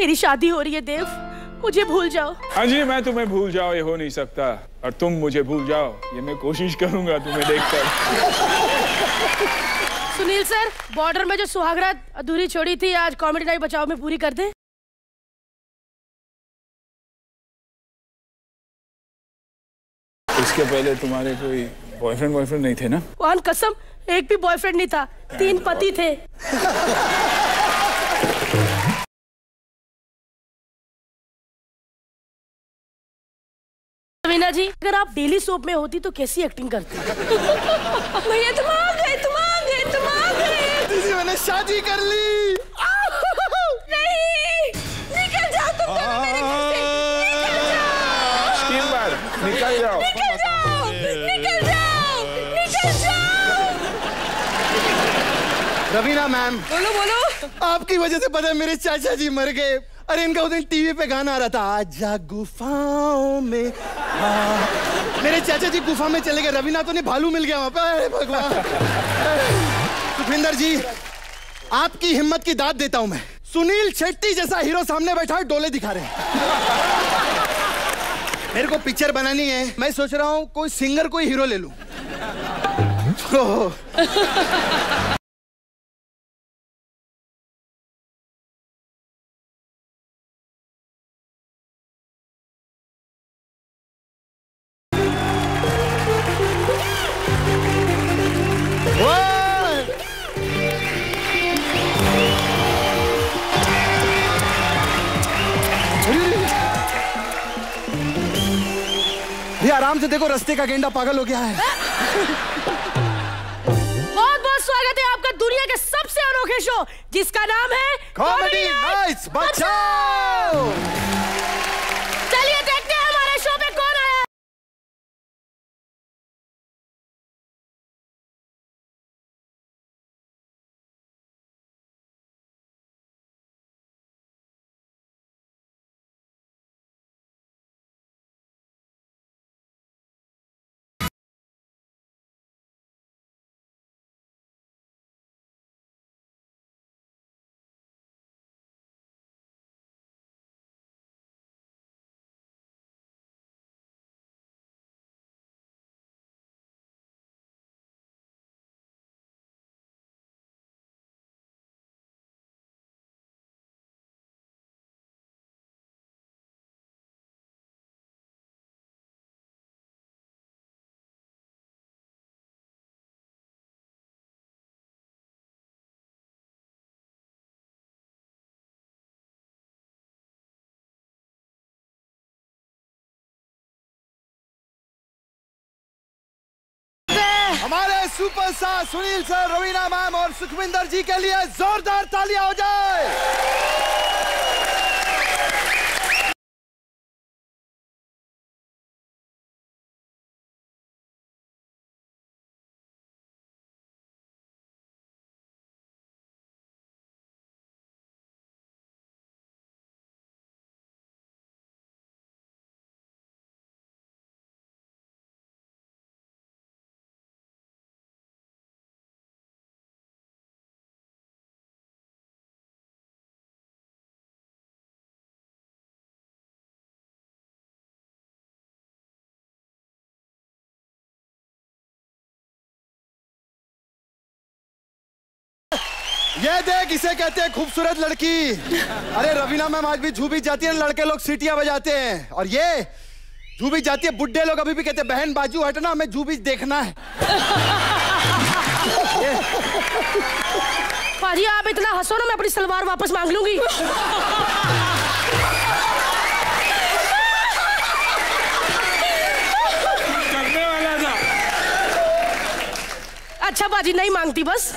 मेरी शादी हो रही है देव। मुझे भूल जाओ। हाँ जी मैं तुम्हें भूल जाओ ये हो नहीं सकता। और तुम मुझे भूल जाओ ये मैं कोशिश करूँगा तुम्हें देखकर। सुनील सर बॉर्डर में जो सुहागरात अधूरी छोड़ी थी आज कॉमेडी नाइट बचाओ में पूरी कर दे? इसके पहले तुम्हारे कोई बॉयफ्रेंड बॉयफ्रेंड नहीं थे ना? वाहन कसम एक भी बॉयफ्रेंड नहीं था तीन पति थे। रवीना जी अगर आप डेली सोप में होती तो कैसी एक्टिंग करती? भैया तुम आ गए तुम आ गए तुम आ गए दीदी मैंने शादी कर ली। नहीं निकल जाओ तुम दोनों मेरे घर से निकल जाओ। निकल जाओ निकल जाओ निकल जाओ। रवीना मैम बोलो बोलो। आपकी वजह से पता है मेरे चाचा जी मर गए। अरे इनका उस दिन टीवी पे गाना आ रहा था, आजा गुफाओं में। हाँ। मेरे चाचा जी गुफा में चले गए रवीना तो नहीं भालू मिल गया वहाँ पे। अरे भगवान। सुखविंदर जी, आपकी हिम्मत की दाद देता हूँ मैं। सुनील शेट्टी जैसा हीरो सामने बैठा है, डोले दिखा रहे मेरे को पिक्चर बनानी है। मैं सोच रहा हूँ कोई सिंगर, कोई हीरो ले लूँ। से देखो रस्ते का गेंडा पागल हो गया है। बहुत बहुत स्वागत है आपका दुनिया के सबसे अनोखे शो जिसका नाम है कॉमेडी नाइट्स बचाओ हमारे superstar Sunil sir, Raveena ma'am और सुखविंदर जी के लिए जोरदार तालियाँ हो जाए। ये देख इसे कहते हैं खूबसूरत लड़की। अरे रवीना मैम आज भी झूबी जाती है लड़के लोग सीटियाँ बजाते हैं। और ये झूबी जाती है बुढ़े लोग अभी भी कहते हैं बहन बाजू हटना हमें झूबी देखना है। भाजी आप इतना हंसो ना मैं अपनी सलवार वापस मांग लूँगी। वाला अच्छा बाजी नहीं मांगती बस।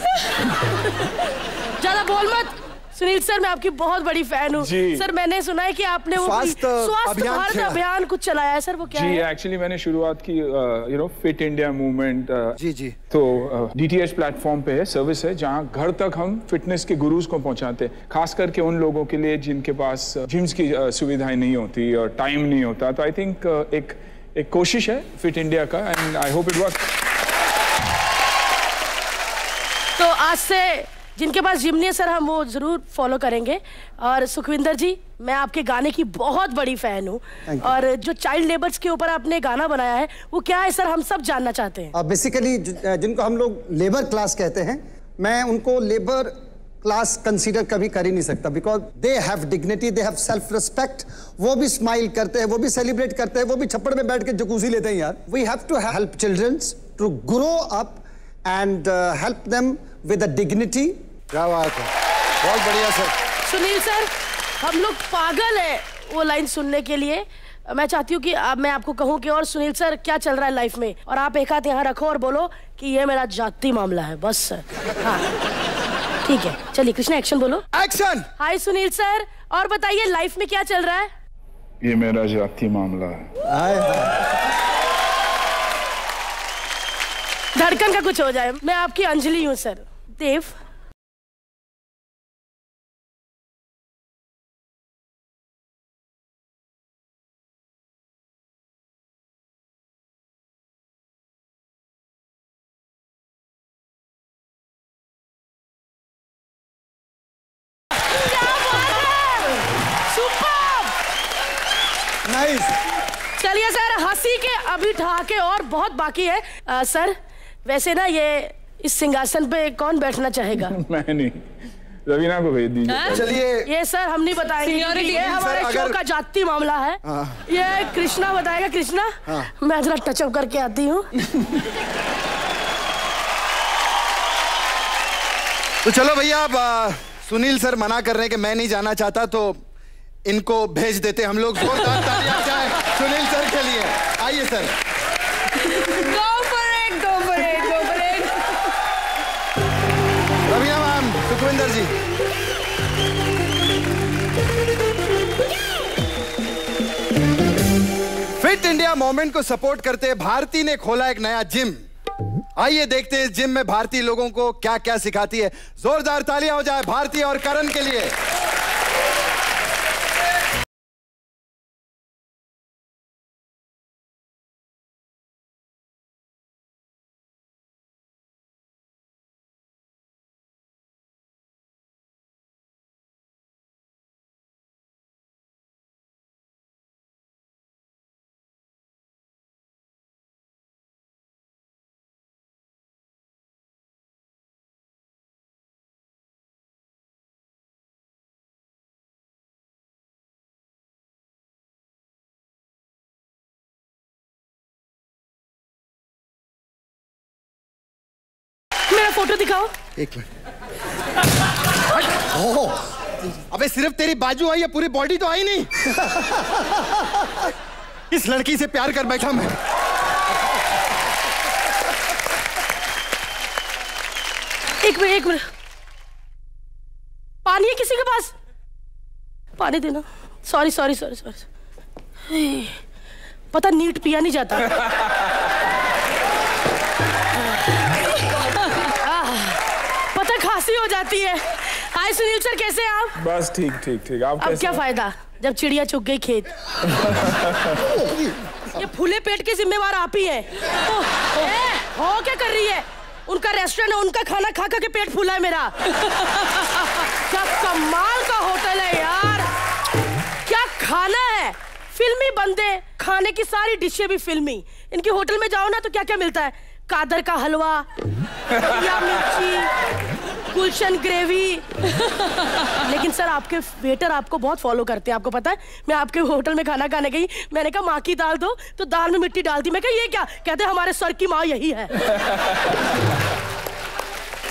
ज़्यादा बोल मत। सुनील सर मैं आपकी बहुत बड़ी फ़ैन हूँ। सर मैंने सुना है कि आपने वो स्वास्थ्य भारत अभियान कुछ चलाया है सर वो क्या जी है? एक्चुअली मैंने शुरुआत की you know fit India movement जी जी। तो डी टी एच प्लेटफॉर्म पे है सर्विस है जहाँ घर तक हम फिटनेस के गुरुज को पहुँचाते हैं। खास करके उन लोगों के लिए जिनके पास जिम्स की uh, सुविधाएँ नहीं होती और टाइम नहीं होता। तो आई थिंक एक एक कोशिश है फिट इंडिया का and I hope it work तो आज से जिनके पास जिम नहीं है सर हम वो ज़रूर फॉलो करेंगे। और सुखविंदर जी मैं आपके गाने की बहुत बड़ी फ़ैन हूँ। और जो चाइल्ड लेबर्स के ऊपर आपने गाना बनाया है वो क्या है सर हम सब जानना चाहते हैं। बेसिकली जिनको हम लोग लेबर क्लास कहते हैं मैं उनको लेबर क्लास कंसीडर कभी कर ही नहीं सकता because they have dignity they have self respect वो भी स्माइल करते हैं वो भी सेलिब्रेट करते हैं वो भी छप्पड़ में बैठ के जकूजी लेते हैं यार। We have to help childrens to grow up and help them with a dignity क्या बात है। बहुत बढ़िया सर। सुनील सर हम लोग पागल हैं वो लाइन सुनने के लिए। मैं चाहती हूँ कि अब मैं आपको कहूँ कि और सुनील सर क्या चल रहा है लाइफ में? और आप एक हाथ यहाँ रखो और बोलो कि ये मेरा जाति मामला है बस सर। हाँ। ठीक है चलिए कृष्णा एक्शन बोलो। Action hi Sunil sir. और बताइए लाइफ में क्या चल रहा है? ये मेरा जाति मामला है। धड़कन का कुछ हो जाए। मैं आपकी अंजलि हूँ सर। देव। है नाइस चलिए सर हँसी के अभी ठहाके और बहुत बाकी है। अ, सर वैसे ना ये इस सिंहासन पे कौन बैठना चाहेगा? मैं नहीं। रवीना को भेज दीजिए। चलिए। ये सर हम नहीं बताएँगे ये हमारे शो का जाति मामला है। ये कृष्णा बताएगा कृष्णा? मैं जरा टचअप करके आती हूँ। तो चलो भैया अब सुनील सर मना कर रहे हैं कि मैं नहीं जाना चाहता तो इनको भेज देते हम लोग। जोरदार तालियाँ जाए सुनील सर के लिए। आइए सर। फिट इंडिया मूवमेंट को सपोर्ट करते भारती ने खोला एक नया जिम। आइए देखते हैं इस जिम में भारतीय लोगों को क्या क्या सिखाती है। जोरदार तालियाँ हो जाए भारतीय और करण के लिए। फ़ोटो दिखाओ। एक मिनट। ओह, अबे सिर्फ़ तेरी बाजू आई है पूरी बॉडी तो आई नहीं। इस लड़की से प्यार कर बैठा मैं। एक मिनट एक मिनट। पानी है किसी के पास? पानी देना। सॉरी सॉरी सॉरी सॉरी पता नीट पिया नहीं जाता। हो जाती है। हाय सुनील सर कैसे हैं आप? बस ठीक ठीक ठीक। आप अब क्या फ़ायदा? जब चिड़िया चुग गई खेत। ये फूले पेट के जिम्मेवार आप ही हैं। ओह, ए, हो क्या कर रही है? उनका रेस्टोरेंट है उनका खाना खा खा के पेट फूला है मेरा। क्या कमाल का होटल है यार। क्या खाना है? फिल्मी बंदे खाने की सारी डिशें भी फिल्मी। इनके होटल में जाओ ना तो क्या क्या मिलता है? कादर का हलवा या मिर्ची गुलशन ग्रेवी। लेकिन सर, आपके वेटर आपको बहुत फॉलो करते हैं। आपको पता है, मैं आपके होटल में खाना खाने गई, मैंने कहा, माँ की दाल दो तो दाल में मिट्टी डाल दी। मैं कहा, ये क्या? कहते हमारे सर की माँ यही है।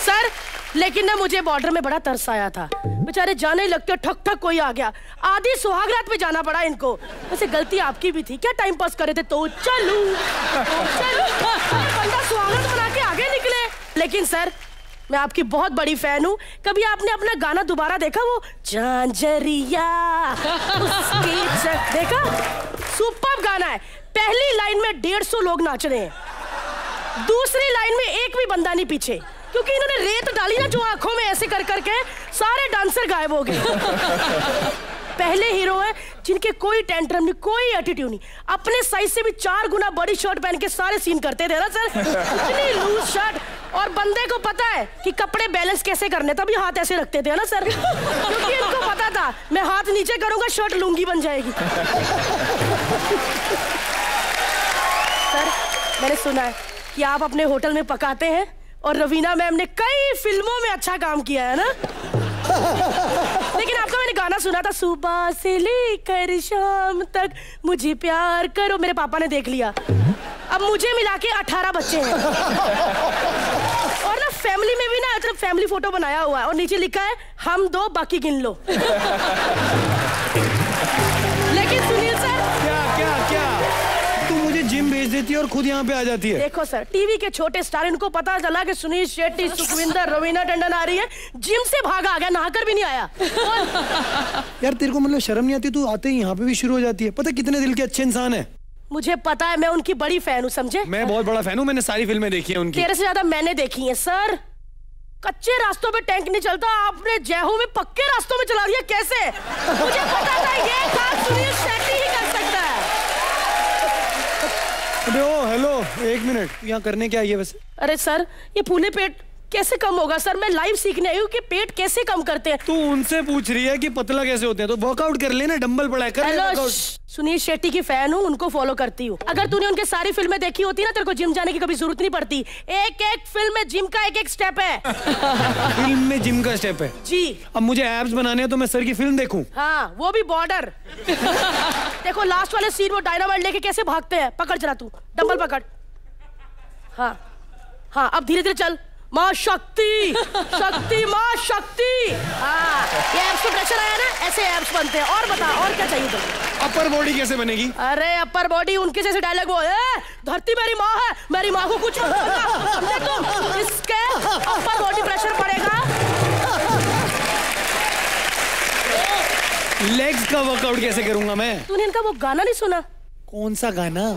सर, लेकिन ना मुझे बॉर्डर में बड़ा तरस आया था। बेचारे जाने लगते, ठक ठक कोई आ गया। आधी सुहागरात पे जाना पड़ा इनको। वैसे गलती आपकी भी थी। क्या टाइम पास करे थे? तो चलू। तो चलू। बंदा सुहागरात बना के आगे निकले। लेकिन सर मैं आपकी बहुत बड़ी फ़ैन हूँ। कभी आपने अपना गाना दोबारा देखा वो? झांझरिया। देखा? सुपर गाना है। पहली लाइन में डेढ़ सौ लोग नाच रहे हैं। दूसरी लाइन में एक भी बंदा नहीं पीछे। क्योंकि इन्होंने रेत डाली ना जो आँखों में ऐसे कर करके सारे डांसर गायब हो गए। पहले हीरो है जिनके कोई टेंट्रम नहीं, कोई एटीट्यूड नहीं। अपने साइज़ से भी चार गुना बड़ी शर्ट पहन के सारे सीन करते थे ना, सर? इतनी लूज शर्ट और बंदे को पता है कि कपड़े बैलेंस कैसे करने, तभी हाथ ऐसे रखते थे ना, सर? क्योंकि इनको पता था, मैं हाथ नीचे करूँगा, शर्ट लूँगी, बन जाएगी। सर, मैंने सुना है कि आप अपने होटल में पकाते हैं और रवीना मैम ने कई फ़िल्मों में अच्छा काम किया है ना? लेकिन मैंने गाना सुना था सुबह से लेकर शाम तक। मुझे प्यार करो मेरे पापा ने देख लिया। अब मुझे मिला के अठारह बच्चे हैं। और ना फैमिली में भी ना मतलब फैमिली फ़ोटो बनाया हुआ है। और नीचे लिखा है हम दो बाकी गिन लो। लेकिन भेज देती है और खुद यहाँ पे आ जाती है। देखो सर टीवी के छोटे स्टार इनको पता चला कि सुनील शेट्टी सुखविंदर रवीना टंडन आ रही है। जिम से भागा आ गया नहाकर भी नहीं आया। यार तेरे को मतलब शर्म नहीं आती? तू आते ही यहाँ पे भी शुरू हो जाती है। पता कितने दिल के अच्छे इंसान है? मुझे पता है मैं उनकी बड़ी फ़ैन हूँ समझे? मैं बहुत बड़ा फ़ैन हूँ मैंने सारी फ़िल्में देखी है उनकी। तेरे से ज़्यादा मैंने देखी है सर। कच्चे रास्तों पे टैंक नहीं चलता आपने जयहो में पक्के रास्तों में चला दिया कैसे? मुझे पता था ये काम सुनील शेट्टी ही कर अबे ओ हेलो एक मिनट। यहाँ करने क्या आई है वैसे? अरे सर, ये फूले पेट कैसे कम होगा? सर मैं लाइव सीखने आई हूँ कि पेट कैसे कम करते हैं। तू उनसे पूछ रही है कि पतला कैसे होते हैं। तो वर्कआउट कर लेना डंबल पड़ा कर हेलो सुनील शेट्टी की फ़ैन हूँ उनको फॉलो करती हूँ। अगर तूने उनके सारी फ़िल्में देखी होती ना तेरे को जिम जाने की कभी ज़रूरत नहीं पड़ती। एक एक फ़िल्म में जिम का एक एक स्टेप है। फ़िल्म में जिम का स्टेप है? जी। अब मुझे एब्स बनाने हैं तो मैं सर की फ़िल्म देखूँ। हाँ वो भी बॉर्डर देखो लास्ट वाले सीन वो डायनामाइट लेके कैसे भागते हैं? पकड़ चला तू। डंबल पकड़। हाँ। हाँ अब धीरे धीरे चल। माँ शक्ति शक्ति माँ शक्ति। हाँ ये एब्स पे प्रेशर आया ना ऐसे एब्स बनते हैं। और बता और क्या चाहिए तुम अपर बॉडी कैसे बनेगी? अरे अपर बॉडी उनके जैसे डायलॉग वो ए, धरती मेरी माँ है मेरी माँ को कुछ समझे तुम इसके अपर बॉडी प्रेशर पड़ेगा। लेग्स का वर्कआउट कैसे करूँगा मैं? तूने इनका वो गाना नहीं सुना? कौन सा गाना?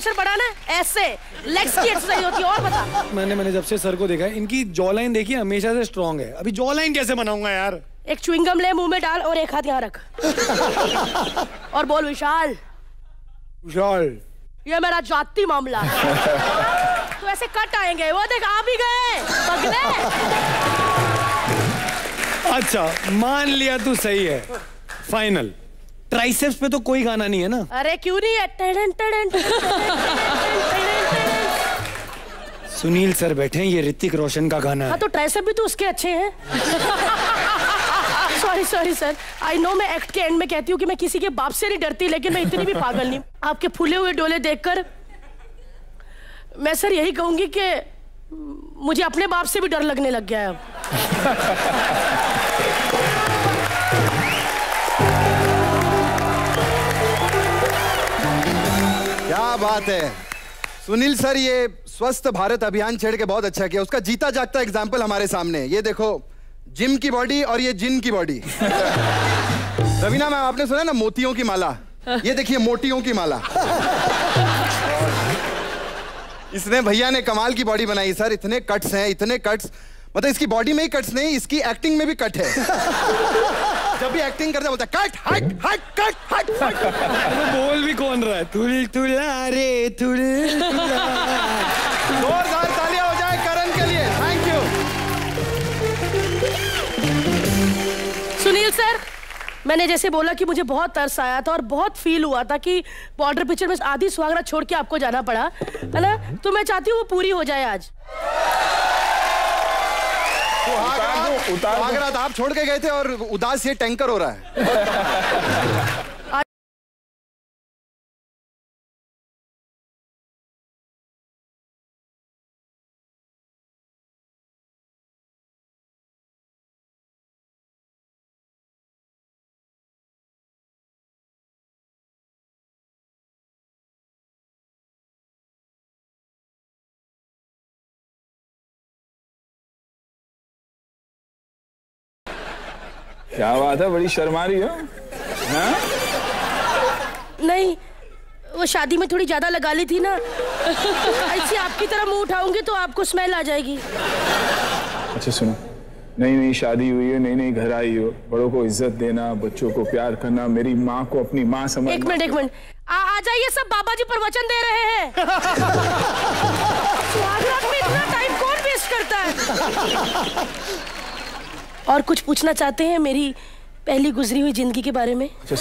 प्रेशर बढ़ाना है? ऐसे। लेग्स की एक्सरसाइज होती है और बता। मैंने मैंने जब से सर को देखा है इनकी जॉ लाइन देखी है, हमेशा से स्ट्रांग है। अभी जॉ लाइन कैसे बनाऊँगा यार? एक च्युइंगम ले मुँह में डाल और एक हाथ यहाँ रख। और बोल विशाल। विशाल। ये मेरा जाति मामला तो ऐसे कट आएँगे। वो देख आ भी गए। पगले। अच्छा मान लिया तू सही है। फाइनल ट्राइसेप्स पे तो कोई गाना नहीं है ना। अरे क्यों नहीं है। सुनील सर बैठे हैं ये ऋतिक रोशन का गाना हाँ तो ट्राइसेप भी तो उसके अच्छे हैं। Sorry sorry sir I know मैं एक्ट के एंड में कहती हूँ कि मैं किसी के बाप से नहीं डरती लेकिन मैं इतनी भी पागल नहीं आपके फूले हुए डोले देखकर मैं सर यही कहूँगी कि मुझे अपने बाप से भी डर लगने लग गया है अब। क्या बात है। सुनील सर, ये स्वस्थ भारत अभियान छेड़ के बहुत अच्छा किया। उसका जीता जागता एग्ज़ाम्पल हमारे सामने ये देखो, जिम की बॉडी और ये जिन की बॉडी रवीना मैम, आपने सुना ना, मोतियों की माला? ये देखिए मोटियों की माला। इसने भैया ने कमाल की बॉडी बनाई। सर, इतने कट्स हैं, इतने कट्स मतलब इसकी बॉडी में ही कट्स नहीं, इसकी एक्टिंग में भी कट है। जब भी एक्टिंग करता बोलता कट हट हट कट हट बोल भी कौन रहा है? तुल तुला रे तुल जोरदार तालियाँ हो जाए करण के लिए। थैंक यू सुनील सर मैंने जैसे बोला कि मुझे बहुत तरस आया था और बहुत फील हुआ था कि बॉर्डर पिक्चर में आधी सुहागरा छोड़ के आपको जाना पड़ा है ना? तो मैं चाहती हूँ वो पूरी हो जाए आज। सुहागरात आप छोड़ के गए थे और उदास ये टैंकर हो रहा है। क्या बात है? बड़ी शर्मा रही हो? हाँ? नहीं वो शादी में थोड़ी ज़्यादा लगा ली थी ना। ऐसी आपकी तरह मुँह उठाऊँगी तो आपको स्मेल आ जाएगी। अच्छा सुनो। नई नई शादी हुई है नई नई घर आई हो। बड़ों को इज़्ज़त देना बच्चों को प्यार करना मेरी माँ को अपनी माँ समझ एक मिनट एक मिनट। आ, आ जाइए सब बाबा जी प्रवचन दे रहे हैं। में इतना टाइम कौन वेस्ट करता है? और कुछ पूछना चाहते हैं मेरी पहली गुजरी हुई ज़िंदगी के बारे में? अच्छा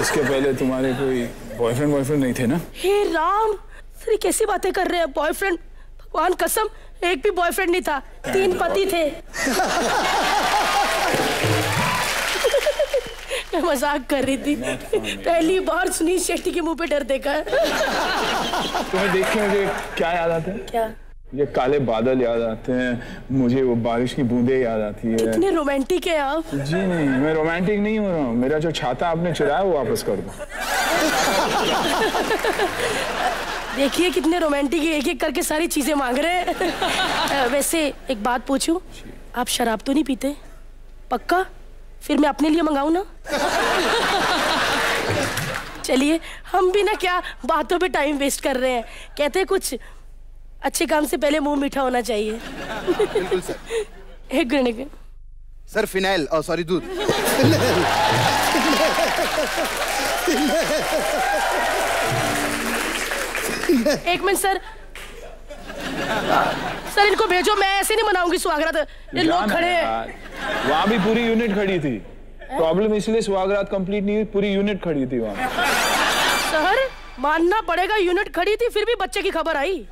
इसके पहले तुम्हारे कोई बॉयफ्रेंड बॉयफ्रेंड नहीं थे ना? हे राम सर कैसी बातें कर रहे हैं? बॉयफ्रेंड भगवान कसम एक भी बॉयफ्रेंड नहीं था। तीन पति थे। मैं मज़ाक कर रही थी। पहली बार सुनील शेट्टी के मुँह पे डर देखा है। तुम्हें देख के मुझे क्या याद आता है? क्या? ये काले बादल याद आते हैं मुझे वो बारिश की बूंदें याद आती है। इतने रोमांटिक है आप। जी नहीं मैं रोमांटिक नहीं हो रहा हूँ। मेरा जो छाता आपने चुराया वो वापस कर दो। देखिए कितने रोमांटिक एक एक करके सारी चीज़ें मांग रहे हैं। वैसे एक बात पूछूँ आप शराब तो नहीं पीते? पक्का? फिर मैं अपने लिए मंगाऊ ना? चलिए हम भी ना क्या बातों पे टाइम वेस्ट कर रहे हैं। कहते हैं कुछ अच्छे काम से पहले मुँह मीठा होना चाहिए। बिल्कुल सर। एक मिनट सर फिनाइल और सॉरी दूध। एक मिनट सर। सर इनको भेजो मैं ऐसे नहीं मनाऊँगी सुहागरात। ये लोग खड़े हैं। वहाँ भी पूरी यूनिट खड़ी थी। प्रॉब्लम इसलिए सुहागरात कंप्लीट नहीं हुई पूरी यूनिट खड़ी थी वहाँ। सर? मानना पड़ेगा यूनिट खड़ी थी, फिर भी बच्चे की खबर आई।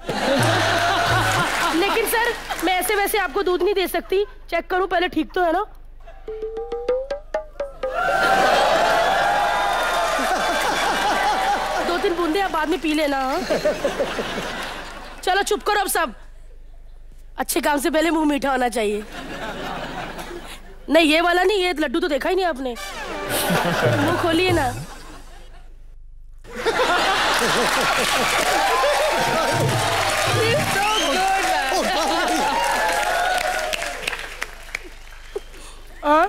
लेकिन सर, मैं ऐसे वैसे आपको दूध नहीं दे सकती। चेक करूँ, पहले ठीक तो है ना? दो तीन बूंदे आप बाद में पी लेना हाँ? चलो, चुप करो अब सब। अच्छे काम से पहले मुँह मीठा होना चाहिए। नहीं, ये वाला नहीं, ये लड्डू तो देखा ही नहीं आपने। मुँह खोलिए ना। हाँ। हाँ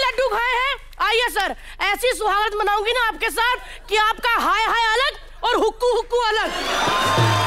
लड्डू खाए हैं आइए सर ऐसी सुहागत मनाऊँगी ना आपके साथ कि आपका हाय हाय अलग और हुक्कू हुक्कू अलग।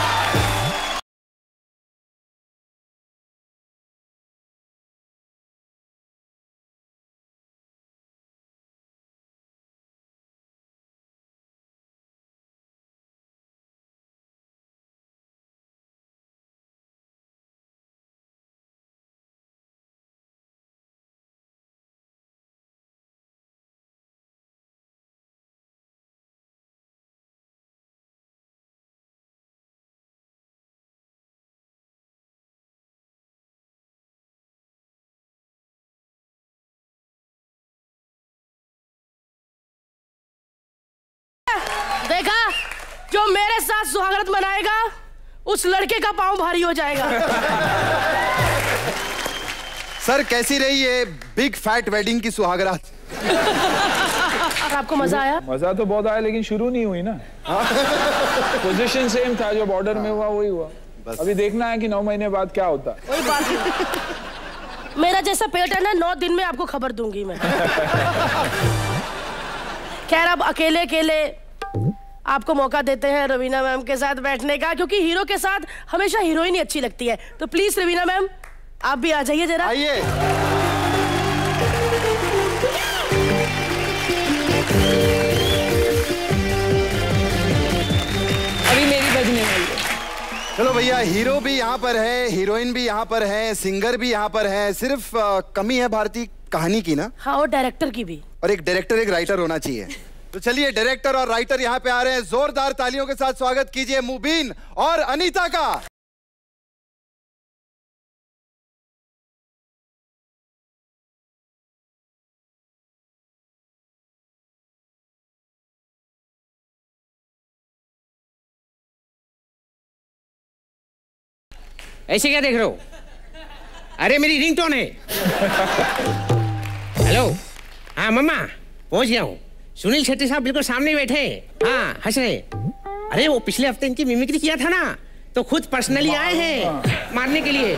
मेरे साथ सुहागत मनाएगा उस लड़के का पाँव भारी हो जाएगा। सर कैसी रही ये बिग फैट वेडिंग की सुहागरात? आपको मज़ा आया? मज़ा तो बहुत आया लेकिन शुरू नहीं हुई ना। पोजीशन सेम था जो बॉर्डर में हुआ वही हुआ। बस। अभी देखना है कि नौ महीने बाद क्या होता। है वही बात मेरा जैसा पेट है ना नौ दिन में आपको खबर दूँगी मैं। खैर अब अकेले अकेले आपको मौका देते हैं रवीना मैम के साथ बैठने का क्योंकि हीरो के साथ हमेशा हीरोइन ही अच्छी लगती है। तो प्लीज़ रवीना मैम आप भी आ जाइए जरा। आइए। अभी मेरी बजने वाली है। चलो भैया हीरो भी यहाँ पर है हीरोइन भी यहाँ पर है सिंगर भी यहाँ पर है सिर्फ़ अ, कमी है भारतीय कहानी की ना? हाँ और डायरेक्टर की भी। और एक डायरेक्टर एक राइटर होना चाहिए। तो चलिए डायरेक्टर और राइटर यहाँ पे आ रहे हैं। जोरदार तालियों के साथ स्वागत कीजिए मुबीन और अनीता का। ऐसे क्या देख रहे हो? अरे, मेरी रिंग टोन है। हेलो हाँ मम्मा, पहुँच गया हूँ। सुनील शेट्टी साहब बिल्कुल सामने बैठे। हाँ हंस रहे। अरे वो पिछले हफ़्ते इनकी मिमिक्री किया था ना तो खुद पर्सनली आए हैं मारने के लिए।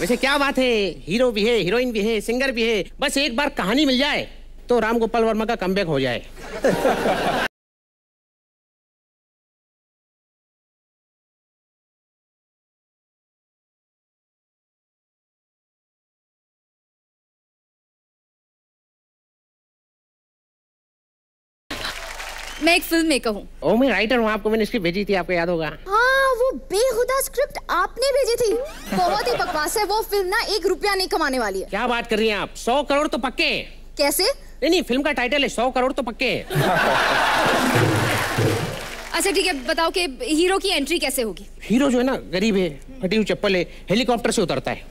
वैसे क्या बात है हीरो भी है हीरोइन भी है सिंगर भी है बस एक बार कहानी मिल जाए तो राम गोपाल वर्मा का कमबैक हो जाए। मैं एक फ़िल्म मेकर हूँ। ओ मैं राइटर हूँ आपको मैंने स्क्रिप्ट भेजी थी आपको याद होगा। हाँ वो बेहुदा स्क्रिप्ट आपने भेजी थी। बहुत ही बकवास है वो फ़िल्म ना एक रुपया नहीं कमाने वाली है। क्या बात कर रही हैं आप? सौ करोड़ तो पक्के हैं। कैसे? नहीं नहीं फ़िल्म का टाइटल है सौ करोड़ तो पक्के हैं। अच्छा ठीक है बताओ कि हीरो की एंट्री कैसे होगी? हीरो जो है ना गरीब है फटी हुई चप्पल है हेलीकॉप्टर से उतरता है।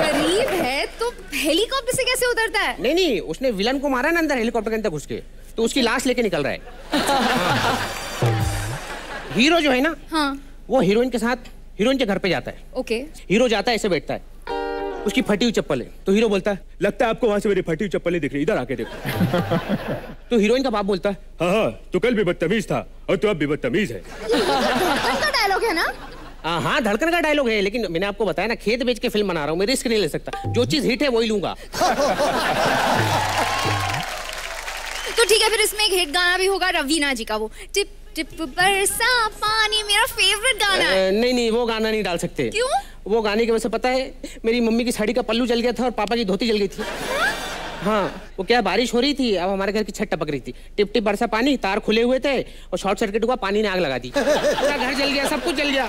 गरीब है तो हेलीकॉप्टर से कैसे उतरता है? नहीं नहीं उसने विलन को मारा ना अंदर हेलीकॉप्टर के अंदर घुस के। तो उसकी लाश लेके निकल रहा है। हीरो जो है ना हाँ। वो हीरोइन के साथ हीरोइन के घर पे जाता है। ओके। हीरो जाता है ऐसे बैठता है। उसकी फटी हुई चप्पल है। तो हीरो बोलता है लगता है आपको वहाँ से मेरी फटी हुई चप्पल दिख रही इधर आके देखो। तो हीरोइन का बाप बोलता है हाँ हाँ तो कल भी बदतमीज था और तो अब भी बदतमीज है। डायलॉग है ना? आ, हाँ धड़कन का डायलॉग है लेकिन मैंने आपको बताया ना खेत बेच के फ़िल्म बना रहा हूँ मैं रिस्क नहीं ले सकता। जो चीज़ हिट है वही लूँगा। तो ठीक है फिर इसमें एक हिट गाना भी होगा रवीना जी का वो। टिप टिप बरसा पानी मेरा फेवरेट गाना है। नहीं नहीं वो गाना नहीं डाल सकते। क्यों? वो गाने की वजह से पता है मेरी मम्मी की साड़ी का पल्लू जल गया था और पापा की धोती जल गई थी। हाँ वो क्या बारिश हो रही थी? अब हमारे घर की छत टपक रही थी। टिप टिप बरसा पानी तार खुले हुए थे और शॉर्ट सर्किट हुआ पानी ने आग लगा दी। पूरा घर जल गया सब कुछ जल गया।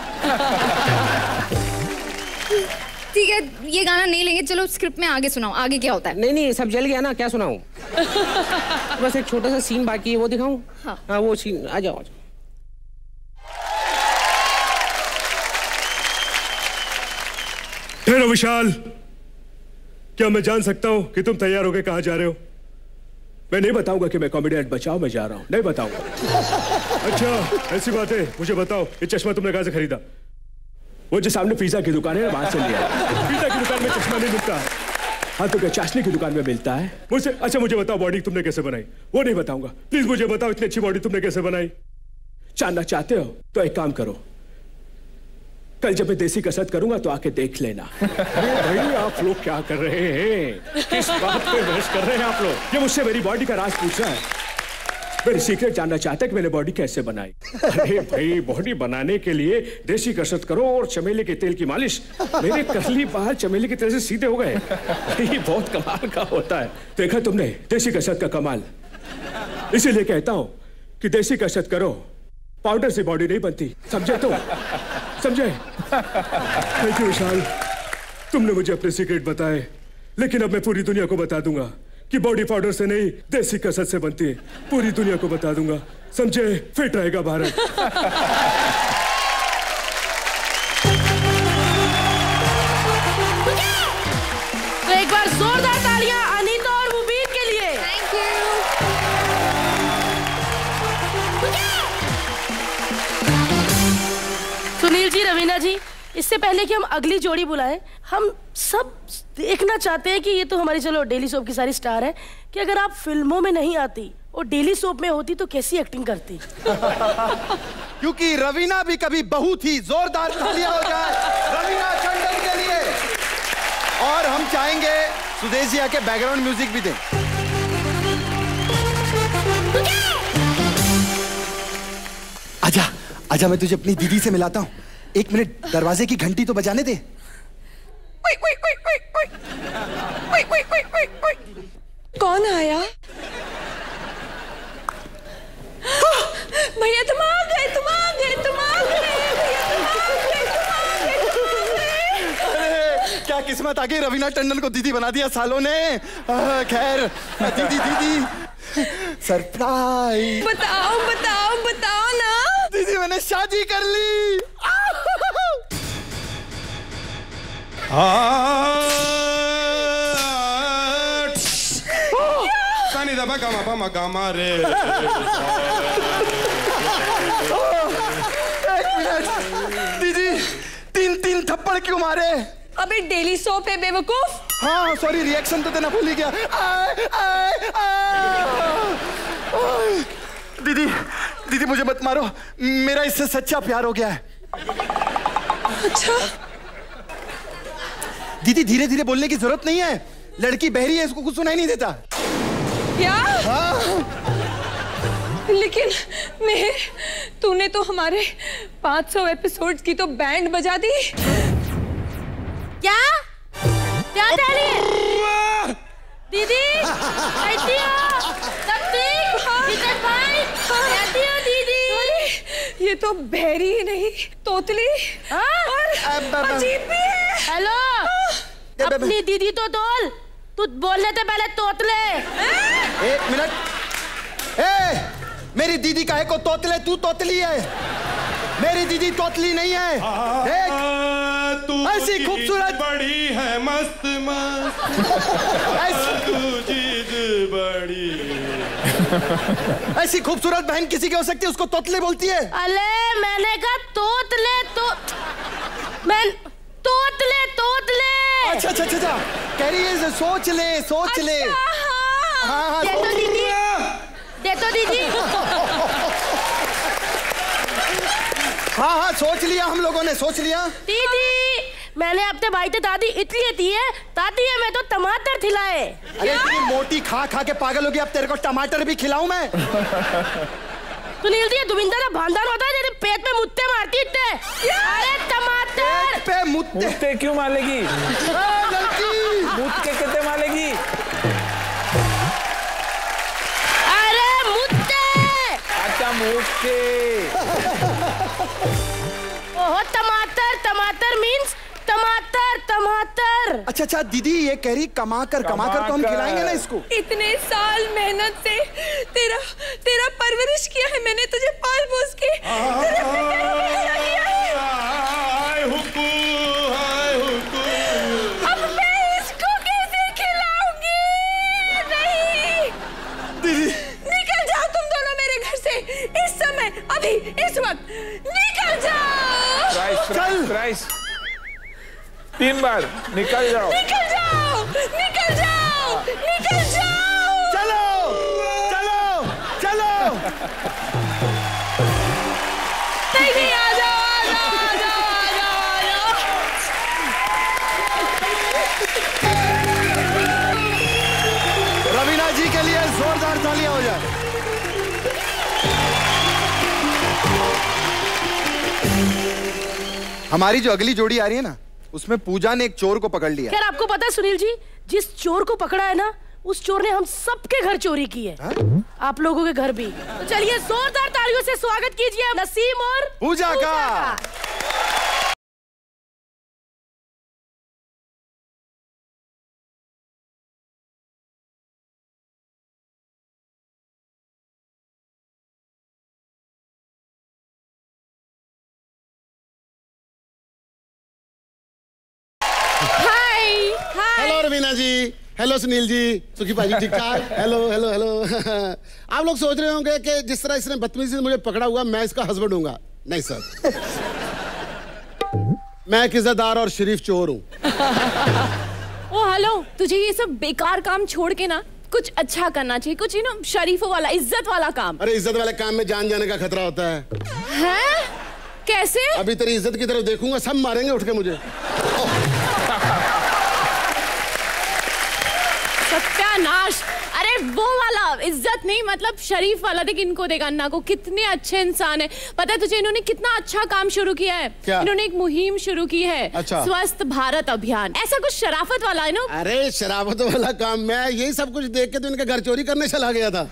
ठीक है ये गाना नहीं लेंगे चलो स्क्रिप्ट में आगे सुनाओ आगे क्या होता है? नहीं नहीं सब जल गया ना क्या सुनाऊं? बस एक छोटा सा सीन बाकी है वो दिखाऊँ? हाँ। हाँ वो सीन आ जाओ आ जाओ। ठहरो विशाल क्या मैं जान सकता हूँ कि तुम तैयार होकर कहा जा रहे हो? मैं नहीं बताऊँगा कि मैं कॉमेडियन बचाओ में जा रहा हूँ नहीं बताऊँगा। अच्छा ऐसी बात है मुझे बताओ ये चश्मा तुमने कहा से खरीदा? वो जो सामने पिज्जा की दुकान है, वहाँ से लिया पिज्जा की दुकान में चश्मा नहीं मिलता। हाँ तो क्या चाशनी की दुकान में मिलता है? मुझे अच्छा मुझे बताओ बॉडी तुमने कैसे बनाई? वो नहीं बताऊँगा। प्लीज़ मुझे बताओ, इतनी अच्छी बॉडी तुमने कैसे बनाई? जानना चाहते हो तो एक काम करो। कल जब मैं देसी कसरत करूँगा तो आके देख लेना। भाई, आप लोग क्या कर रहे हैं? किस बात पे बहस कर रहे हैं आप लोग? ये मुझसे मेरी बॉडी का राज पूछ रहा है। मेरी सीक्रेट जानना चाहता है कि मैंने बॉडी कैसे बनाई। अरे भाई बॉडी बनाने के लिए देसी कसरत करो और चमेली के तेल की मालिश। मेरे करली बाल चमेली के तेल से सीधे हो गए। ये बहुत कमाल का होता है। देखा तुमने? देसी कसरत का कमाल। इसीलिए कहता हूँ कि देसी कसरत करो। पाउडर से बॉडी नहीं बनती। समझे तो समझे? Thank you Vishal. तुमने मुझे अपने सीक्रेट बताए लेकिन अब मैं पूरी दुनिया को बता दूँगा। कि बॉडी पाउडर से नहीं देसी कसरत से बनती है। पूरी दुनिया को बता दूँगा। समझे? फिट रहेगा भारत। तो एक बार जोरदार तालियाँ अनीता और मुबीन के लिए। थैंक यू सुनील जी रवीना जी इससे पहले कि हम अगली जोड़ी बुलाएँ हम सब देखना चाहते हैं कि ये तो हमारी चलो डेली सोप की सारी स्टार है कि अगर आप फ़िल्मों में नहीं आती और डेली सोप में होती तो कैसी एक्टिंग करती? क्योंकि रवीना भी कभी बहू थी जोरदार तालियाँ हो जाए रवीना टंडन के लिए। और हम चाहेंगे सुदेशिया के बैकग्राउंड म्यूज़िक भी दें। आजा आजा मैं तुझे अपनी दीदी से मिलाता हूँ। एक मिनट दरवाजे की घंटी तो बजाने दे। कौन आया भैया तुम आ गए तुम आ गए तुम आ गए भैया तुम आ गए तुम आ गए तुम आ गए क्या किस्मत आ गई रवीना टंडन को दीदी बना दिया सालों ने? खैर दीदी दीदी। सरप्राइज़। बताओ बताओ बताओ ना। दीदी मैंने शादी कर ली। Sani da baka ma ma re. एक मिनट दीदी तीन तीन थप्पड़ क्यों मारे अबे डेली सोप है बेवकूफ़ हाँ सॉरी रिएक्शन तो देना भूल ही गया आए, आए, आए। आए। दीदी दीदी मुझे मत मारो मेरा इससे सच्चा प्यार हो गया है अच्छा दीदी धीरे धीरे बोलने की ज़रूरत नहीं है। लड़की बहरी है इसको कुछ सुनाई नहीं देता। क्या? लेकिन मेहर तूने तो हमारे 500 एपिसोड्स की तो बैंड बजा दी। क्या? क्या कह रही है? दीदी कैसी हो। सब ठीक जीतन भाई हो दीदी। ये तो बहरी ही नहीं तोतली। और अजीब भी है। हेलो। अपनी दीदी तो तोल। तू बोलने से पहले तोतले। एक मिनट। ए मेरी दीदी का है को तोतले तू तोतली है। मेरी दीदी तोतली नहीं है। देख। तू ऐसी खूबसूरत बड़ी है मस्त मस्त। बड़ी ऐसी खूबसूरत बहन किसी की हो सकती है उसको तोतले बोलती है? अले मैंने कहा तोतले तो मैं तोतले तोतले। अच्छा अच्छा अच्छा अच्छा। कह रही है सोच ले सोच अच्छा, ले हाँ। हाँ हाँ दे तो दीदी दे तो दीदी हाँ हाँ सोच लिया हम लोगों ने सोच लिया। दीदी मैंने अपने भाई से दादी इतनी दी है दादी है मैं तो टमाटर खिलाए। अरे इतनी मोटी खा खा के पागल हो गई अब तेरे को टमाटर भी खिलाऊं मैं? सुनील जी दुविंदा का भांडार होता है जैसे पेट में मुत्ते मारती इतने। अरे टमाटर! पे मुत्ते। मुत्ते क्यों मारेगी? गलती। मुत्ते कितने मारेगी? अरे मुत्ते! अच्छा मुत्ते। ओहो टमाटर टमाटर मींस टमाटर टमाटर। अच्छा अच्छा दीदी ये कह रही कमा कर कमा कर तो हम खिलाएँगे ना इसको। इतने साल मेहनत से तेरा तेरा परवरिश किया है मैंने तुझे पाल पोस के। तेरे बेटे को भी खड़ा किया हाय हुकू हाय हुकू। अब मैं इसको कैसे खिलाऊँगी? नहीं। दीदी। निकल जाओ तुम दोनों मेरे घर से। इस समय अभी इस वक्त। निकल जाओ। प्राइस प्राइस तीन बार। निकल जाओ। निकल जाओ। निकल जाओ। निकल जाओ। चलो। चलो। चलो। नहीं आ जाओ आ जाओ आ जाओ आ जाओ आ जाओ। रवीना जी के लिए जोरदार तालियाँ हो जाए। हमारी जो अगली जोड़ी आ रही है ना उसमें पूजा ने एक चोर को पकड़ लिया। खैर आपको पता है सुनील जी जिस चोर को पकड़ा है ना उस चोर ने हम सबके घर चोरी की है। आप लोगों के घर भी। तो चलिए जोरदार तालियों से स्वागत कीजिए। नसीम और पूजा का। हाय हेलो सुनील जी सुखी पाजी ठीक ठाक? हेलो हेलो हेलो आप लोग सोच रहे होंगे कि जिस तरह इसने बदतमीजी से मुझे पकड़ा हुआ मैं इसका हस्बैंड हूँ नहीं सर मैं एक इज्जतदार और शरीफ चोर हूँ। ओ हेलो तुझे ये सब बेकार काम छोड़ के ना कुछ अच्छा करना चाहिए कुछ यू नो शरीफों वाला इज़्ज़त वाला काम। अरे इज़्ज़त वाले काम में जान जाने का खतरा होता है। हैं? कैसे? अभी तेरी इज़्ज़त की तरफ़ देखूँगा सब मारेंगे उठ के मुझे। सत्यानाश अरे वो वाला इज़्ज़त नहीं मतलब शरीफ वाला। देख इनको देख अन्ना को कितने अच्छे इंसान है। पता है तुझे इन्होंने कितना अच्छा काम शुरू किया है। क्या? इन्होंने एक मुहिम शुरू की है अच्छा। स्वस्थ भारत अभियान। ऐसा कुछ शराफत वाला है ना? अरे शराबत वाला काम मैं यही सब कुछ देख के तो इनके घर चोरी करने चला गया था।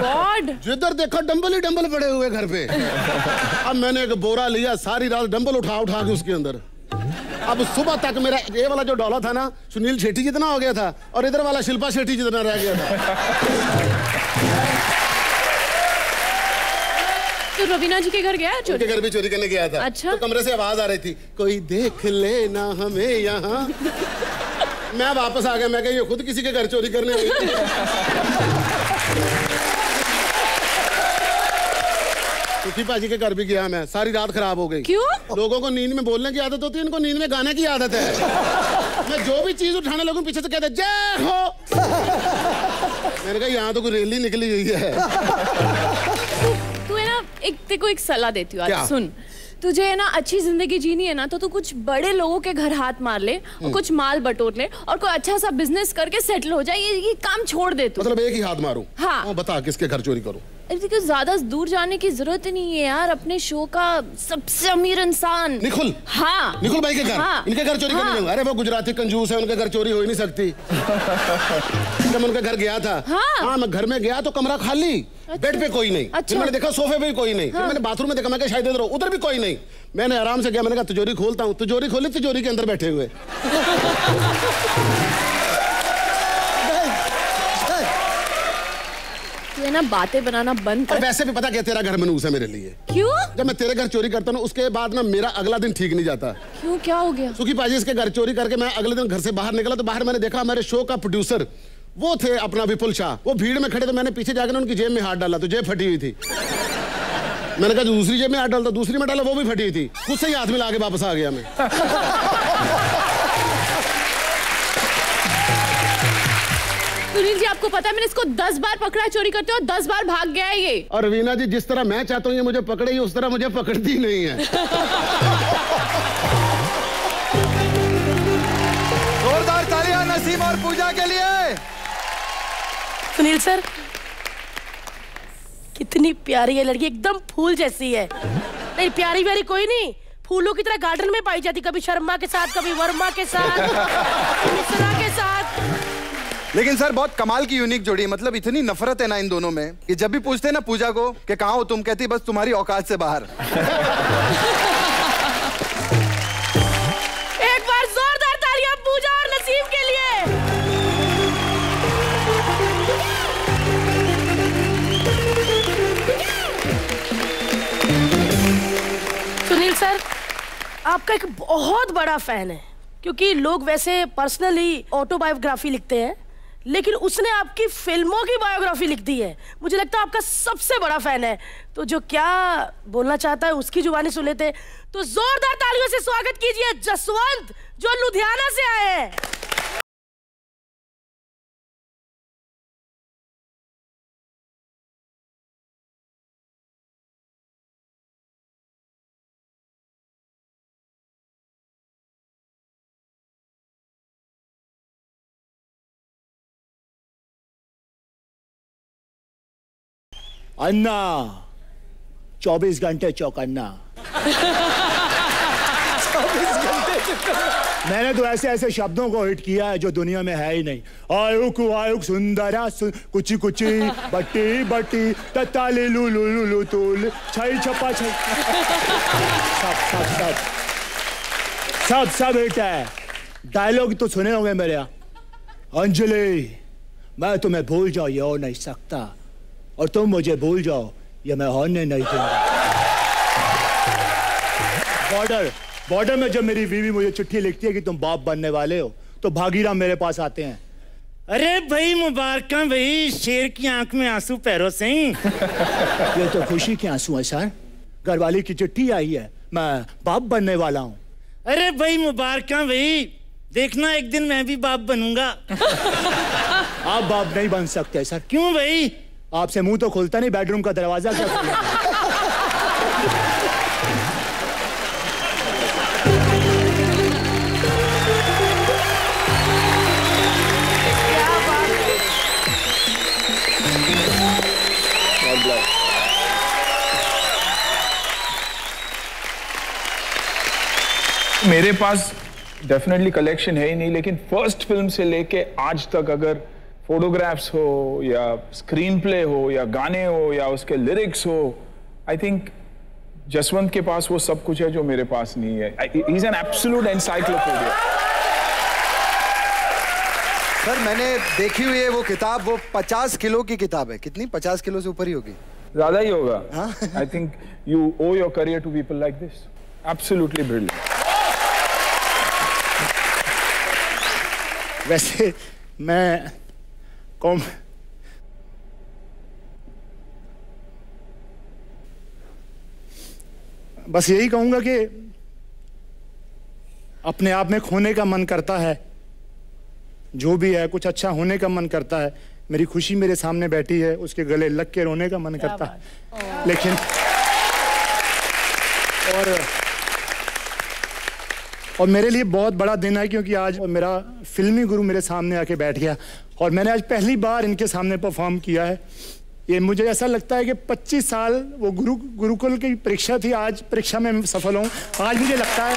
गॉड। जिधर देखो डम्बल ही डम्बल पड़े हुए घर पे। अब मैंने एक बोरा लिया सारी रात डम्बल उठा उठा के उसके अंदर। अब सुबह तक मेरा ये वाला जो डॉलर था ना सुनील शेट्टी जितना हो गया था और इधर वाला शिल्पा शेट्टी जितना रह गया था। तो रवीना जी के घर गया चोरी? घर भी चोरी करने गया था। अच्छा। तो कमरे से आवाज़ आ रही थी कोई देख लेना हमें यहाँ। मैं वापस आ गया मैं कहा ये खुद किसी के घर चोरी करने सुखी पाजी के घर भी गया मैं। सारी रात खराब हो गई। क्यों? लोगों को नींद में बोलने की आदत होती है इनको नींद में गाने की आदत है। मैं जो भी चीज़ उठाने लगूं पीछे से कहते जय हो! मैंने कहा यहाँ तो कोई रैली निकली हुई है। तू है ना एक तेरे को एक सलाह देती हूँ आज सुन। तुझे है ना अच्छी ज़िंदगी जीनी है ना तो तू कुछ बड़े लोगों के घर हाथ मार ले हम्म। और कुछ माल बटोर ले और कोई अच्छा सा बिज़नेस करके सेटल हो जाए ये, ये काम छोड़ दे तू। मतलब एक ही हाथ मारू? हाँ। बता किसके घर चोरी करूँ? देखो ज़्यादा दूर जाने की ज़रूरत ही नहीं है यार अपने शो का सबसे अमीर इंसान। निखुल। हाँ। निखुल भाई के घर। हाँ। इनके घर चोरी करने हाँ। जाऊँगा। अरे वो गुजराती कंजूस है उनके घर चोरी हो ही नहीं सकती। जब मैं उनके घर गया था। हाँ। हाँ मैं घर में गया तो कमरा खाली। अच्छा, बेड पे कोई नहीं। अच्छा। मैंने देखा सोफे पे भी कोई नहीं। फिर हाँ। मैंने बाथरूम में देखा मैं शायद इधर उधर भी कोई नहीं। मैंने आराम से गया मैंने कहा तिजोरी खोलता हूँ। तिजोरी खोली तिजोरी के अंदर बैठे हुए। तू है ना बातें बनाना बंद और कर। वैसे भी पता क्या तेरा घर मनूस है मेरे लिए? क्यों? जब मैं तेरे घर चोरी करता हूँ ना, उसके बाद ना मेरा अगला दिन ठीक नहीं जाता। क्यों? क्या हो गया? सुखी पाजी इसके घर चोरी करके मैं अगले दिन घर से बाहर निकला तो बाहर मैंने देखा हमारे शो का प्रोड्यूसर वो थे अपना विपुल शाह। वो भीड़ में खड़े थे मैंने पीछे जाकर उनकी जेब में हाथ डाला तो जेब फटी हुई थी। मैंने कहा दूसरी जेब में हाथ डालता दूसरी में डाला वो भी फटी हुई थी। खुद से ही हाथ मिला के वापस आ गया मैं। सुनील जी आपको पता है मैंने इसको दस बार पकड़ा चोरी करते हो दस बार भाग गया है ये। और वीना जी जिस तरह मैं चाहता हूँ ये मुझे पकड़े ही उस तरह मुझे पकड़ती नहीं है। जोरदार तालियाँ नसीम और पूजा के लिए। सुनील सर कितनी प्यारी है लड़की एकदम फूल जैसी है। नहीं प्यारी प्यारी कोई नहीं फूलों की तरह गार्डन में पाई जाती कभी शर्मा के साथ कभी वर्मा के साथ मिश्रा के साथ। लेकिन सर, बहुत कमाल की यूनिक जोड़ी मतलब इतनी नफरत है ना इन दोनों में कि जब भी पूछते हैं ना पूजा को कि कहाँ हो, तुम कहती बस तुम्हारी औकात से बाहर। एक बार जोरदार तालियाँ पूजा और नसीम के लिए। सुनील सर, आपका एक बहुत बड़ा फ़ैन है, क्योंकि लोग वैसे पर्सनली ऑटोबायोग्राफी लिखते हैं। लेकिन उसने आपकी फ़िल्मों की बायोग्राफी लिख दी है। मुझे लगता है आपका सबसे बड़ा फ़ैन है। तो जो क्या बोलना चाहता है, उसकी जुबानी सुन लेते तो जोरदार तालियों से स्वागत कीजिए जसवंत, जो लुधियाना से आए हैं। अन्ना चौबीस घंटे चौकन्ना। मैंने तो ऐसे ऐसे शब्दों को हिट किया है जो दुनिया में है ही नहीं। आयुक आयुक सुंदरा सु, कुची कुची बट्टी बट्टी तत्ताली लू लू लू लू तूल छई छप्पा छई। सब सब सब। सब सब हिट है। डायलॉग तो सुने होंगे मेरे यहाँ। अंजलि मैं तुम्हें भूल जाओ ये हो नहीं सकता। और तुम मुझे भूल जाओ ये मैं होने नहीं दूँगा। बॉर्डर बॉर्डर में जब मेरी बीवी मुझे चिट्ठी लिखती है कि तुम बाप बनने वाले हो तो भागीराम मेरे पास आते हैं। अरे भाई मुबारक भाई शेर की आँख में आँसू पैरों से ही। ये तो खुशी के आँसू है सर। घरवाली की चिट्ठी आई है मैं बाप बनने वाला हूँ। अरे भाई मुबारक भाई देखना एक दिन मैं भी बाप बनूँगा। आप बाप नहीं बन सकते सर। क्यों भाई? आपसे मुँह तो खुलता नहीं बेडरूम का दरवाज़ा क्या मेरे पास डेफिनेटली कलेक्शन है ही नहीं, लेकिन फ़र्स्ट फ़िल्म से लेके आज तक अगर फोटोग्राफ्स हो या स्क्रीन प्ले हो या गाने हो या उसके लिरिक्स हो आई थिंक जसवंत के पास वो सब कुछ है जो मेरे पास नहीं है is an absolute encyclopedia sir मैंने देखी हुई है वो किताब वो पचास किलो की किताब है। कितनी? पचास किलो से ऊपर ही होगी। ज़्यादा ही होगा। I think you owe your career to people like this absolutely brilliant वैसे मैं कॉम बस यही कहूँगा कि अपने आप में खोने का मन करता है। जो भी है कुछ अच्छा होने का मन करता है। मेरी खुशी मेरे सामने बैठी है उसके गले लग के रोने का मन करता है। लेकिन और और मेरे लिए बहुत बड़ा दिन है क्योंकि आज मेरा फिल्मी गुरु मेरे सामने आके बैठ गया। और मैंने आज पहली बार इनके सामने परफॉर्म किया है। ये मुझे ऐसा लगता है कि 25 साल वो गुरु, गुरुकुल की परीक्षा थी, आज परीक्षा में सफल हूँ। आज मुझे लगता है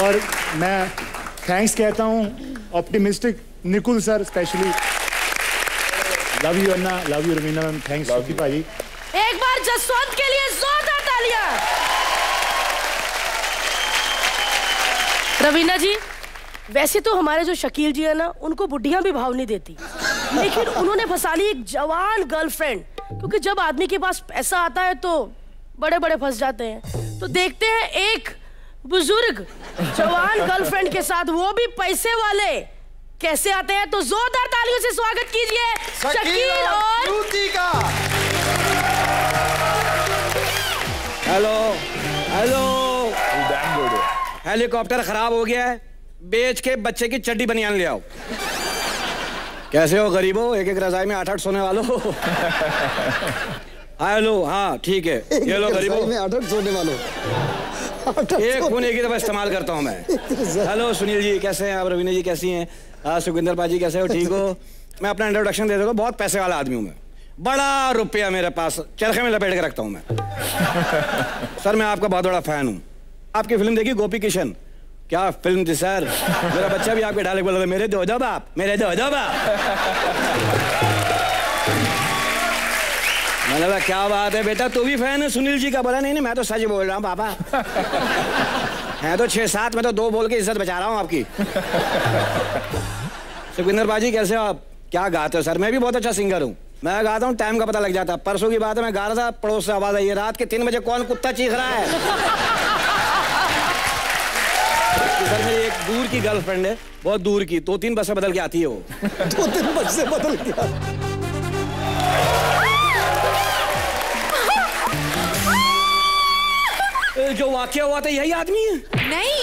और मैं थैंक्स कहता हूँ optimistic Nikul sir specially love you Anna love you Raveena ma'am thanks Sukhi भाई एक बार जसवंत के लिए जोरदार तालियाँ। रवीना जी वैसे तो हमारे जो शकील जी है ना उनको बुढ़ियाँ भी भाव नहीं देती। लेकिन उन्होंने फंसा ली एक जवान गर्लफ्रेंड क्योंकि जब आदमी के पास पैसा आता है तो बड़े बड़े फंस जाते हैं। तो देखते हैं एक बुज़ुर्ग जवान गर्लफ्रेंड के साथ वो भी पैसे वाले। कैसे आते हैं? तो जोरदार तालियों से स्वागत कीजिए शकील और का। Hello hello. हेलीकॉप्टर खराब हो गया है। बेच के बच्चे की चड्डी बनियान ले आओ। कैसे हो गरीबो एक एक रजाई में आठ आठ सोने वालों हेलो हाँ ठीक है। ये लो गरीबो में आठ आठ सोने वालों। एक फ़ोन एक ही दफ़ा इस्तेमाल करता हूँ मैं। हेलो सुनील जी कैसे हैं? आप रवीना जी कैसी हैं? हाँ सुखविंदर पाजी कैसे हो? ठीक हो? मैं अपना इंट्रोडक्शन दे देता बहुत पैसे वाला आदमी हूँ मैं। बड़ा रुपया मेरे पास चरखे में लपेट के रखता हूँ मैं। सर मैं आपका बहुत बड़ा फ़ैन हूँ। आपकी फ़िल्म देखी गोपी किशन? क्या फ़िल्म थी सर? मेरा बच्चा भी आपके डायलॉग बोल रहा था मेरे दो दो बाप मेरे दो दो बाप। मैंने कहा क्या बात है बेटा तू भी फ़ैन है? सुनील जी का बोला नहीं नहीं मैं तो सच बोल रहा हूँ पापा। है तो छह सात मैं तो दो बोल के इज़्ज़त बचा रहा हूँ आपकी। सुखविंदर बाजी कैसे हो आप? क्या गाते हो सर? मैं भी बहुत अच्छा सिंगर हूँ। मैं गाता हूँ टाइम का पता लग जाता। है परसों की बात है मैं गा रहा था पड़ोस से आवाज़ आई है। रात के तीन बजे कौन कुत्ता चीख रहा है? सर मेरी एक दूर की गर्लफ्रेंड है बहुत दूर की दो तीन बसें बदल के आती है वो। दो तीन बसें बदल के जो वाक्य हुआ था यही आदमी है? नहीं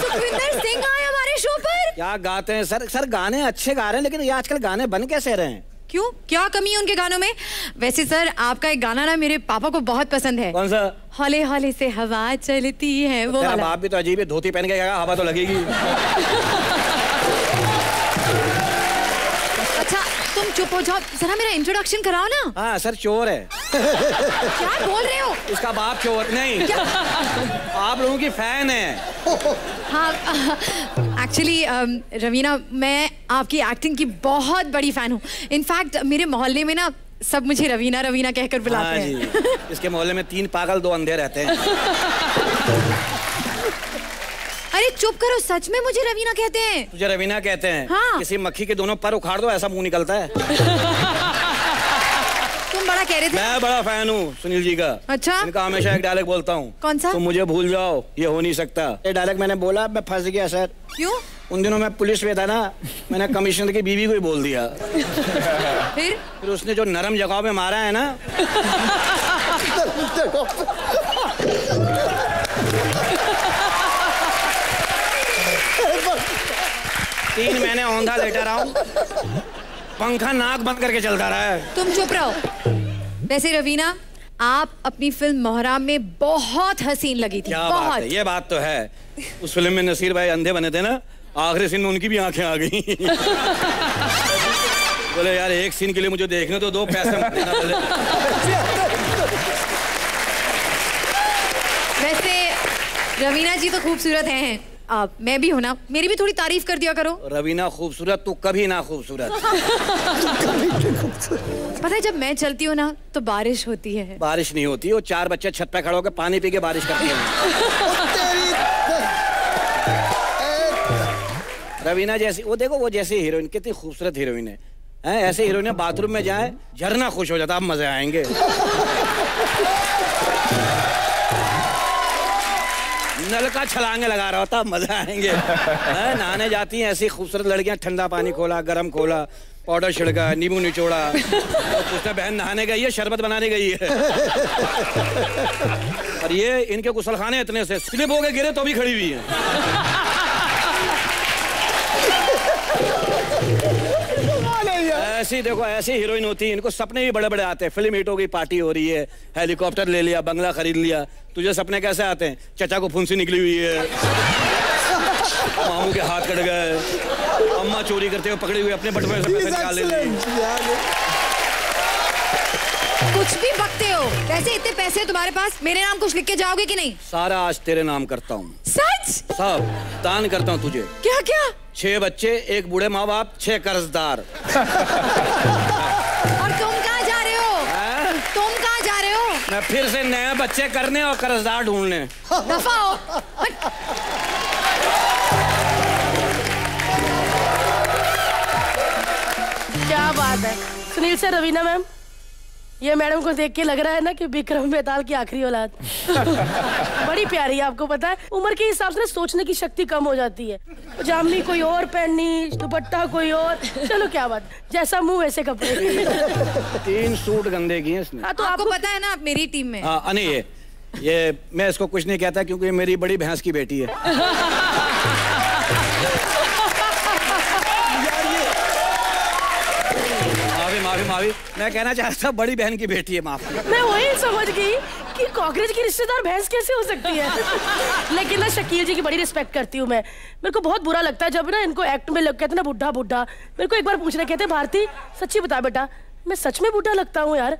सुखविंदर सिंह आए हमारे शो पर। क्या गाते हैं? सर सर गाने अच्छे गा रहे हैं लेकिन ये आजकल गाने बन कैसे रहे हैं? क्यों? क्या कमी है उनके गानों में? वैसे सर आपका एक गाना ना मेरे पापा को बहुत पसंद है। कौन सा? हौले हौले से हवा चलती है वो आप वाला। बाप भी तो अजीब है धोती पहन के हवा तो लगेगी। तुम चुप हो जाओ। जरा मेरा इंट्रोडक्शन कराओ ना। हाँ सर चोर है। क्या बोल रहे हो? इसका बाप चोर नहीं। आप लोगों की फ़ैन है। हाँ एक्चुअली रवीना मैं आपकी एक्टिंग की बहुत बड़ी फ़ैन हूँ। इनफैक्ट मेरे मोहल्ले में ना सब मुझे रवीना रवीना कहकर बुलाते हाँ हैं। इसके मोहल्ले में तीन पागल दो अंधे रहते हैं। अरे चुप करो सच में मुझे रवीना कहते हैं। तुझे रवीना कहते हैं। हाँ। किसी मक्खी के दोनों पर उखाड़ दो ऐसा मुँह निकलता है। तुम बड़ा कह रहे थे। मैं बड़ा फ़ैन हूँ सुनील जी का। अच्छा। इनका हमेशा एक डायलॉग बोलता हूँ। कौन सा? तुम मुझे भूल जाओ ये हो नहीं सकता। ये डायलॉग मैंने बोला मैं फंस गया सर। क्यों? उन दिनों मैं पुलिस में था ना मैंने कमिश्नर की बीवी को ही बोल दिया। फिर? फिर उसने जो नरम जगह में मारा है ना तीन महीने औंधा लेटा रहा हूँ। पंखा नाक बंद करके चलता रहा है। तुम चुप रहो। वैसे रवीना आप अपनी फ़िल्म मोहराम में बहुत हसीन लगी थी। क्या बहुत। बात है ये बात तो है। उस फ़िल्म में नसीर भाई अंधे बने थे ना आखिरी सीन में उनकी भी आँखें आ गई। बोले यार एक सीन के लिए मुझे देखने तो दो पैसे वैसे रवीना जी तो खूबसूरत हैं। आप मैं भी हूँ ना। मेरी भी थोड़ी तारीफ़ कर दिया करो। रवीना खूबसूरत तू कभी ना खूबसूरत। पता है जब मैं चलती हूँ ना तो बारिश होती है। बारिश नहीं होती वो चार बच्चे छत पे खड़े होकर पानी पी के बारिश करते हैं। रवीना जैसी वो देखो वो जैसी हीरोइन कितनी खूबसूरत हीरोइन है। हैं ऐसे हीरोइन बाथरूम में जाए झरना खुश हो जाता अब मज़े आएँगे। नल का छलांगे लगा रहा होता मज़ा आएँगे। नहाने जाती हैं ऐसी खूबसूरत लड़कियाँ ठंडा पानी खोला गरम खोला पाउडर छिड़का नींबू निचोड़ा। उसने बहन नहाने गई है शरबत बनाने गई है। और ये इनके गुसलखाने इतने से स्लिप हो गए गिरे तो भी खड़ी हुई है। ऐसी देखो ऐसी हीरोइन होती है इनको सपने भी बड़े बड़े आते हैं। फ़िल्म हिट हो गई पार्टी हो रही है हेलीकॉप्टर ले लिया बंगला खरीद लिया। तुझे सपने कैसे आते हैं? चचा को फुंसी निकली हुई है। मामू के हाथ कट गए। अम्मा चोरी करते हुए पकड़ी हुई अपने बटवे से पैसे निकाल ले कुछ भी बकते हो वैसे इतने पैसे हैं तुम्हारे पास मेरे नाम कुछ लिख के जाओगे कि नहीं? सारा आज तेरे नाम करता हूँ। सच? सब दान करता हूँ तुझे। क्या क्या? छह बच्चे एक बूढ़े माँ बाप छह कर्जदार। और तुम कहाँ जा रहे हो? तुम कहाँ जा रहे हो? मैं फिर से नए बच्चे करने और कर्जदार ढूँढने। दफ़ा हो। क्या बात है? Sunil sir Raveena ma'am? ये मैडम को देख के लग रहा है ना कि विक्रम बेताल की आखिरी औलाद। बड़ी प्यारी है आपको पता है? उम्र के हिसाब से सोचने की शक्ति कम हो जाती है। जामनी कोई और पहननी दुपट्टा कोई और। चलो क्या बात। जैसा मुँह वैसे कपड़े। तीन सूट गंदे किए इसने। हाँ तो आपको पता है ना आप मेरी टीम में। हाँ नहीं ये ये मैं इसको कुछ नहीं कहता क्योंकि मेरी बड़ी भैंस की बेटी है। माफ़ी मैं कहना चाहता था बड़ी बहन की बेटी है, माफ़ मैं वही समझ गई कि कॉकरेज की रिश्तेदार भैंस कैसे हो सकती है। लेकिन ना, शकील जी की बड़ी रिस्पेक्ट करती हूँ मैं। मेरे को बहुत बुरा लगता है जब ना इनको एक्ट में लग कहते ना बुढ़ा बुढ़ा मेरे को एक बार पूछना कहते भारती, सच्ची बता बेटा, मैं सच में बुढ़ा लगता हूँ यार।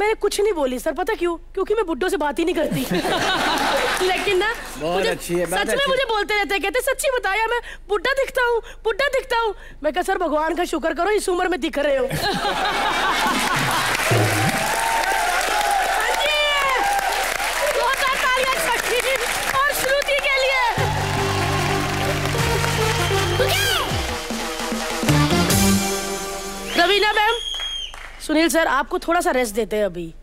मैंने कुछ नहीं बोली सर पता क्यों? क्योंकि मैं बुड्ढो से बात ही नहीं करती। लेकिन ना मुझे अच्छी है, सच में मुझे बोलते रहते हैं कहते सच्ची बताया मैं बुढ़ा दिखता हूँ बुढ़ा दिखता हूँ। मैं कहा सर भगवान का शुक्र करो इस उम्र में दिख रहे हो। सुनील सर, आपको थोड़ा सा रेस्ट देते हैं अभी।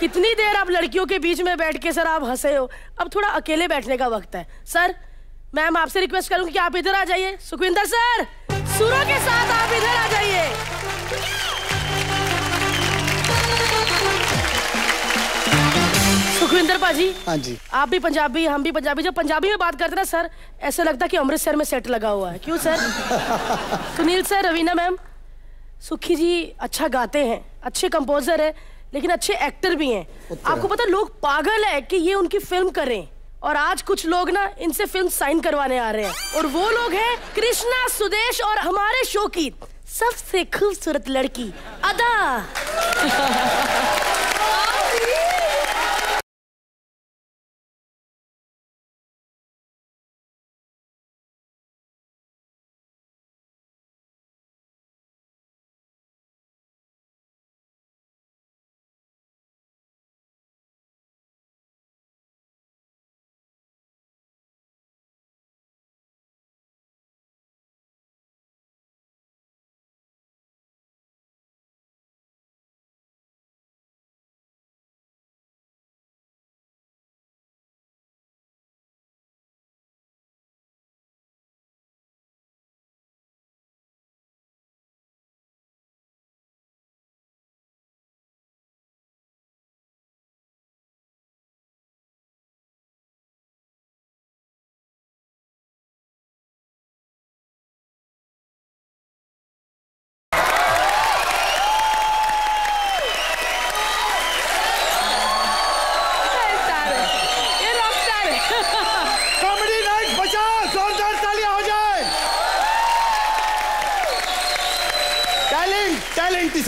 कितनी देर आप लड़कियों के बीच में बैठ के सर, आप हंसे हो? अब थोड़ा अकेले बैठने का वक्त है। सर, मैम, आपसे रिक्वेस्ट करूँगी कि आप इधर आ जाइए। सुखविंदर सर, सुरों के साथ आप इधर आ जाइए। सुखविंदर पाजी? हाँ जी। आप भी पंजाबी हम भी पंजाबी। जब पंजाबी में बात करते ना सर ऐसा लगता है कि अमृतसर में सेट लगा हुआ है। क्यों sir? Sunil sir Raveena ma'am Sukhi ji अच्छा गाते हैं अच्छे कंपोजर है लेकिन अच्छे एक्टर भी हैं। आपको पता लोग पागल है कि ये उनकी फ़िल्म करें। और आज कुछ लोग ना इनसे फ़िल्म साइन करवाने आ रहे हैं। और वो लोग हैं कृष्णा सुदेश और हमारे शो की सबसे खूबसूरत लड़की अदा।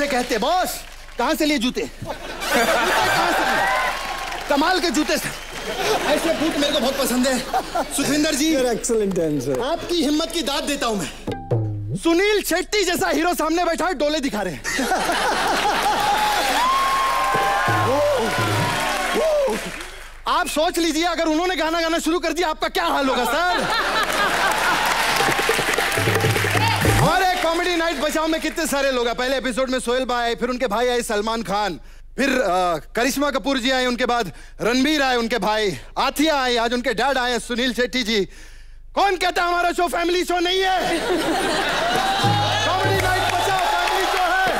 टैलेंट कहते बॉस कहाँ से लिए जूते? कहाँ से लिए? कमाल के जूते ऐसे बूट मेरे को बहुत पसंद है। सुखविंदर जी एक्सलेंट आंसर आपकी हिम्मत की दाद देता हूँ मैं। सुनील शेट्टी जैसा हीरो सामने बैठा है डोले दिखा रहे हैं। आप सोच लीजिए अगर उन्होंने गाना गाना शुरू कर दिया आपका क्या हाल होगा सर? नाइट बचाओ में कितने सारे लोग हैं? पहले एपिसोड में सोहेल भाई आए, फिर उनके भाई आए सलमान खान, फिर करिश्मा कपूर जी आए, उनके बाद रणबीर आए, उनके भाई आथिया आए, आज उनके डैड आए सुनील शेट्टी जी। कौन कहता हमारा शो फैमिली शो नहीं है? है।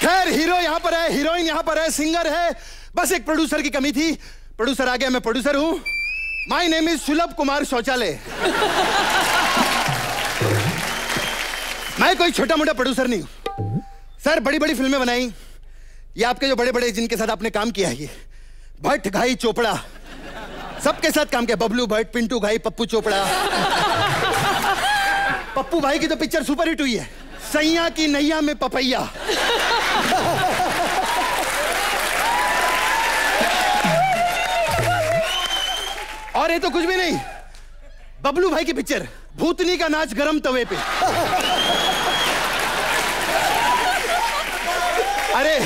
खैर हीरो यहाँ पर है हीरोइन यहाँ पर है सिंगर है। बस एक प्रोड्यूसर की कमी थी। प्रोड्यूसर आ गया मैं प्रोड्यूसर हूँ। माई नेम इज़ सुलभ कुमार शौचालय। मैं कोई छोटा मोटा प्रोड्यूसर नहीं हूँ। सर, बड़ी बड़ी फ़िल्में बनाई। ये आपके जो बड़े बड़े जिनके साथ आपने काम किया है, ये भट्ट घाई चोपड़ा। सबके साथ काम किया, बबलू भट्ट, पिंटू घाई, पप्पू चोपड़ा। पप्पू भाई की तो पिक्चर सुपर हिट हुई है। सैया की नैया में पपैया। और ये तो कुछ भी नहीं। बबलू भाई की पिक्चर, भूतनी का नाच गरम तवे पे अरे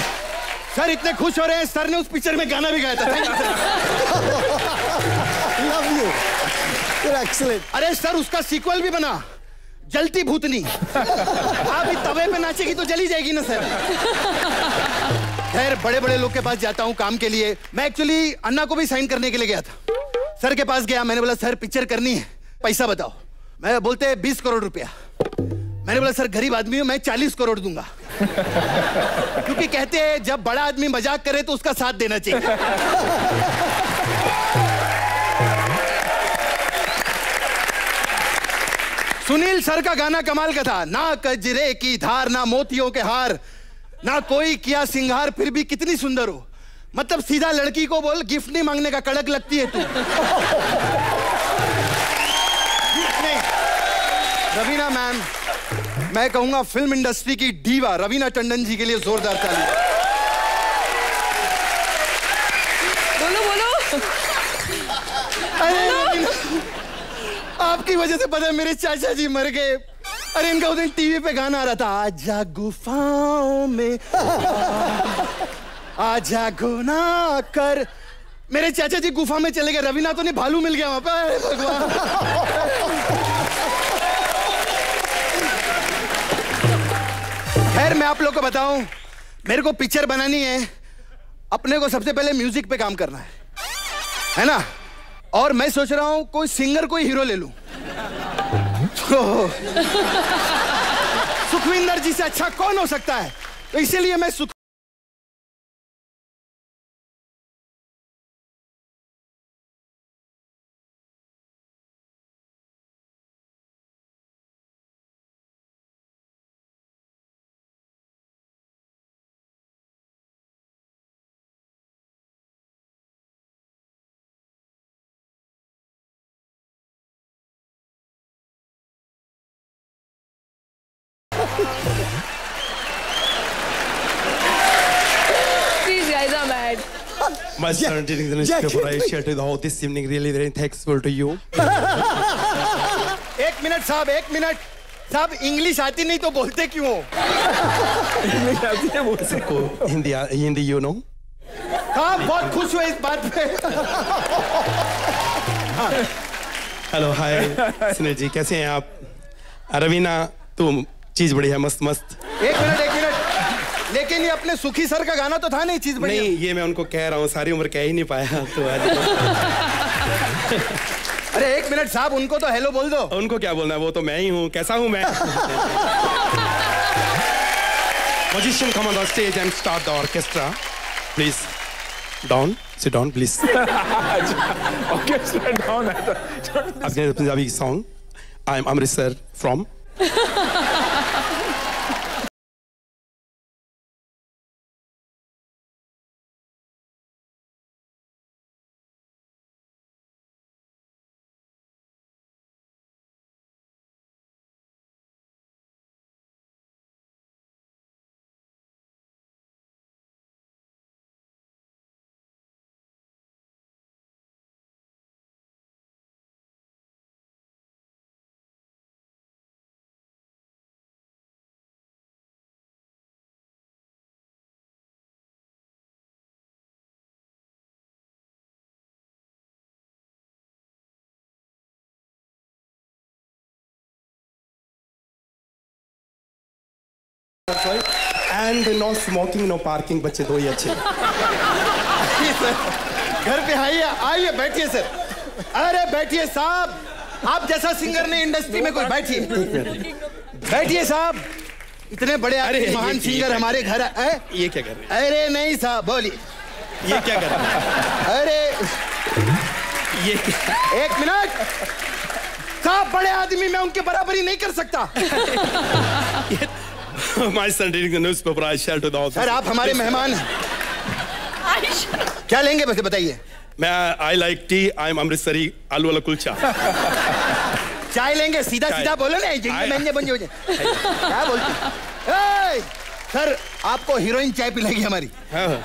सर इतने खुश हो रहे हैं सर ने उस पिक्चर में गाना भी गाया था। लव यू एक्सीलेंट अरे सर उसका सीक्वल भी बना। जलती भूतनी। अभी तवे पे नाचेगी तो जली जाएगी ना सर? खैर बड़े बड़े लोग के पास जाता हूँ काम के लिए। मैं एक्चुअली अन्ना को भी साइन करने के लिए गया था। सर के पास गया मैंने बोला सर पिक्चर करनी है। पैसा बताओ। मैं बोलते बीस करोड़ रुपया। मैंने बोला, सर, गरीब आदमी हूँ, मैं चालीस करोड़ दूँगा। क्योंकि कहते हैं, जब बड़ा आदमी मज़ाक करे तो उसका साथ देना चाहिए। सुनील सर का गाना कमाल का था। ना कजरे की धार, ना मोतियों के हार, ना कोई किया सिंगार, फिर भी कितनी सुंदर हो। मतलब सीधा लड़की को बोल, गिफ्ट नहीं मांगने का कड़क लगती है तू। रवीना, मैम मैं कहूँगा फ़िल्म इंडस्ट्री की डीवा रवीना टंडन जी के लिए जोरदार ताली। बोलो बोलो। अरे रवीना, आपकी वजह से पता है मेरे चाचा जी मर गए। अरे इनका उस दिन टीवी पे गाना आ रहा था आजा गुफाओं में। आजा गुना कर। मेरे चाचा जी गुफा में चले गए रवीना तो नहीं भालू मिल गया वहाँ पे। अरे भगवान। खैर मैं आप लोग को बताऊँ, मेरे को पिक्चर बनानी है। अपने को सबसे पहले म्यूज़िक पे काम करना है। है ना? और मैं सोच रहा हूँ, कोई सिंगर कोई हीरो ले लू। तो सुखविंदर जी से अच्छा कौन हो सकता है? तो इसीलिए मैं सुख My son during the newspaper I shared with all this evening really very thankful to you. एक मिनट साहब एक मिनट। साहब इंग्लिश आती नहीं तो बोलते क्यों? हो इंग्लिश आती है बोलते को। Hindi Hindi you know? हाँ बहुत खुश हुए इस बात पे। हेलो हाय सुनील जी कैसे हैं आप? रवीना तुम चीज़ है मस्त मस्त। एक मिनट लेकिन ये अपने सुखी सर का गाना तो था नहीं चीज़ नहीं ये मैं उनको कह रहा हूँ सारी उम्र कह ही नहीं पाया तो आज। अरे एक मिनट साहब उनको तो हेलो बोल दो। उनको क्या बोलना है? वो तो मैं ही हूँ कैसा हूँ मैं? Magician come on stage and start the orchestra please don sit don please orchestra don Punjabi song I am Amritsar from sorry. And no smoking, no parking. बच्चे दो ही अच्छे। घर पे आइए आइए बैठिए सर। अरे बैठिए साहब आप जैसा सिंगर नहीं इंडस्ट्री में कोई बैठिए। बैठिए साहब इतने बड़े अरे महान सिंगर हमारे घर है ये क्या कर रहे अरे नहीं साहब बोलिए। ये क्या कर रहे अरे ये एक मिनट। साहब बड़े आदमी मैं उनके बराबरी नहीं कर सकता। My son reading the newspaper. I shall to the office. Sir आप हमारे मेहमान हैं। क्या लेंगे बस बताइए? मैं I like tea I am Amritsari आलू वाला कुलचा। चाय लेंगे सीधा सीधा बोलो ना महँगे बन जाओ क्या बोलते ए, सर आपको हीरोइन चाय पिलाएगी हमारी।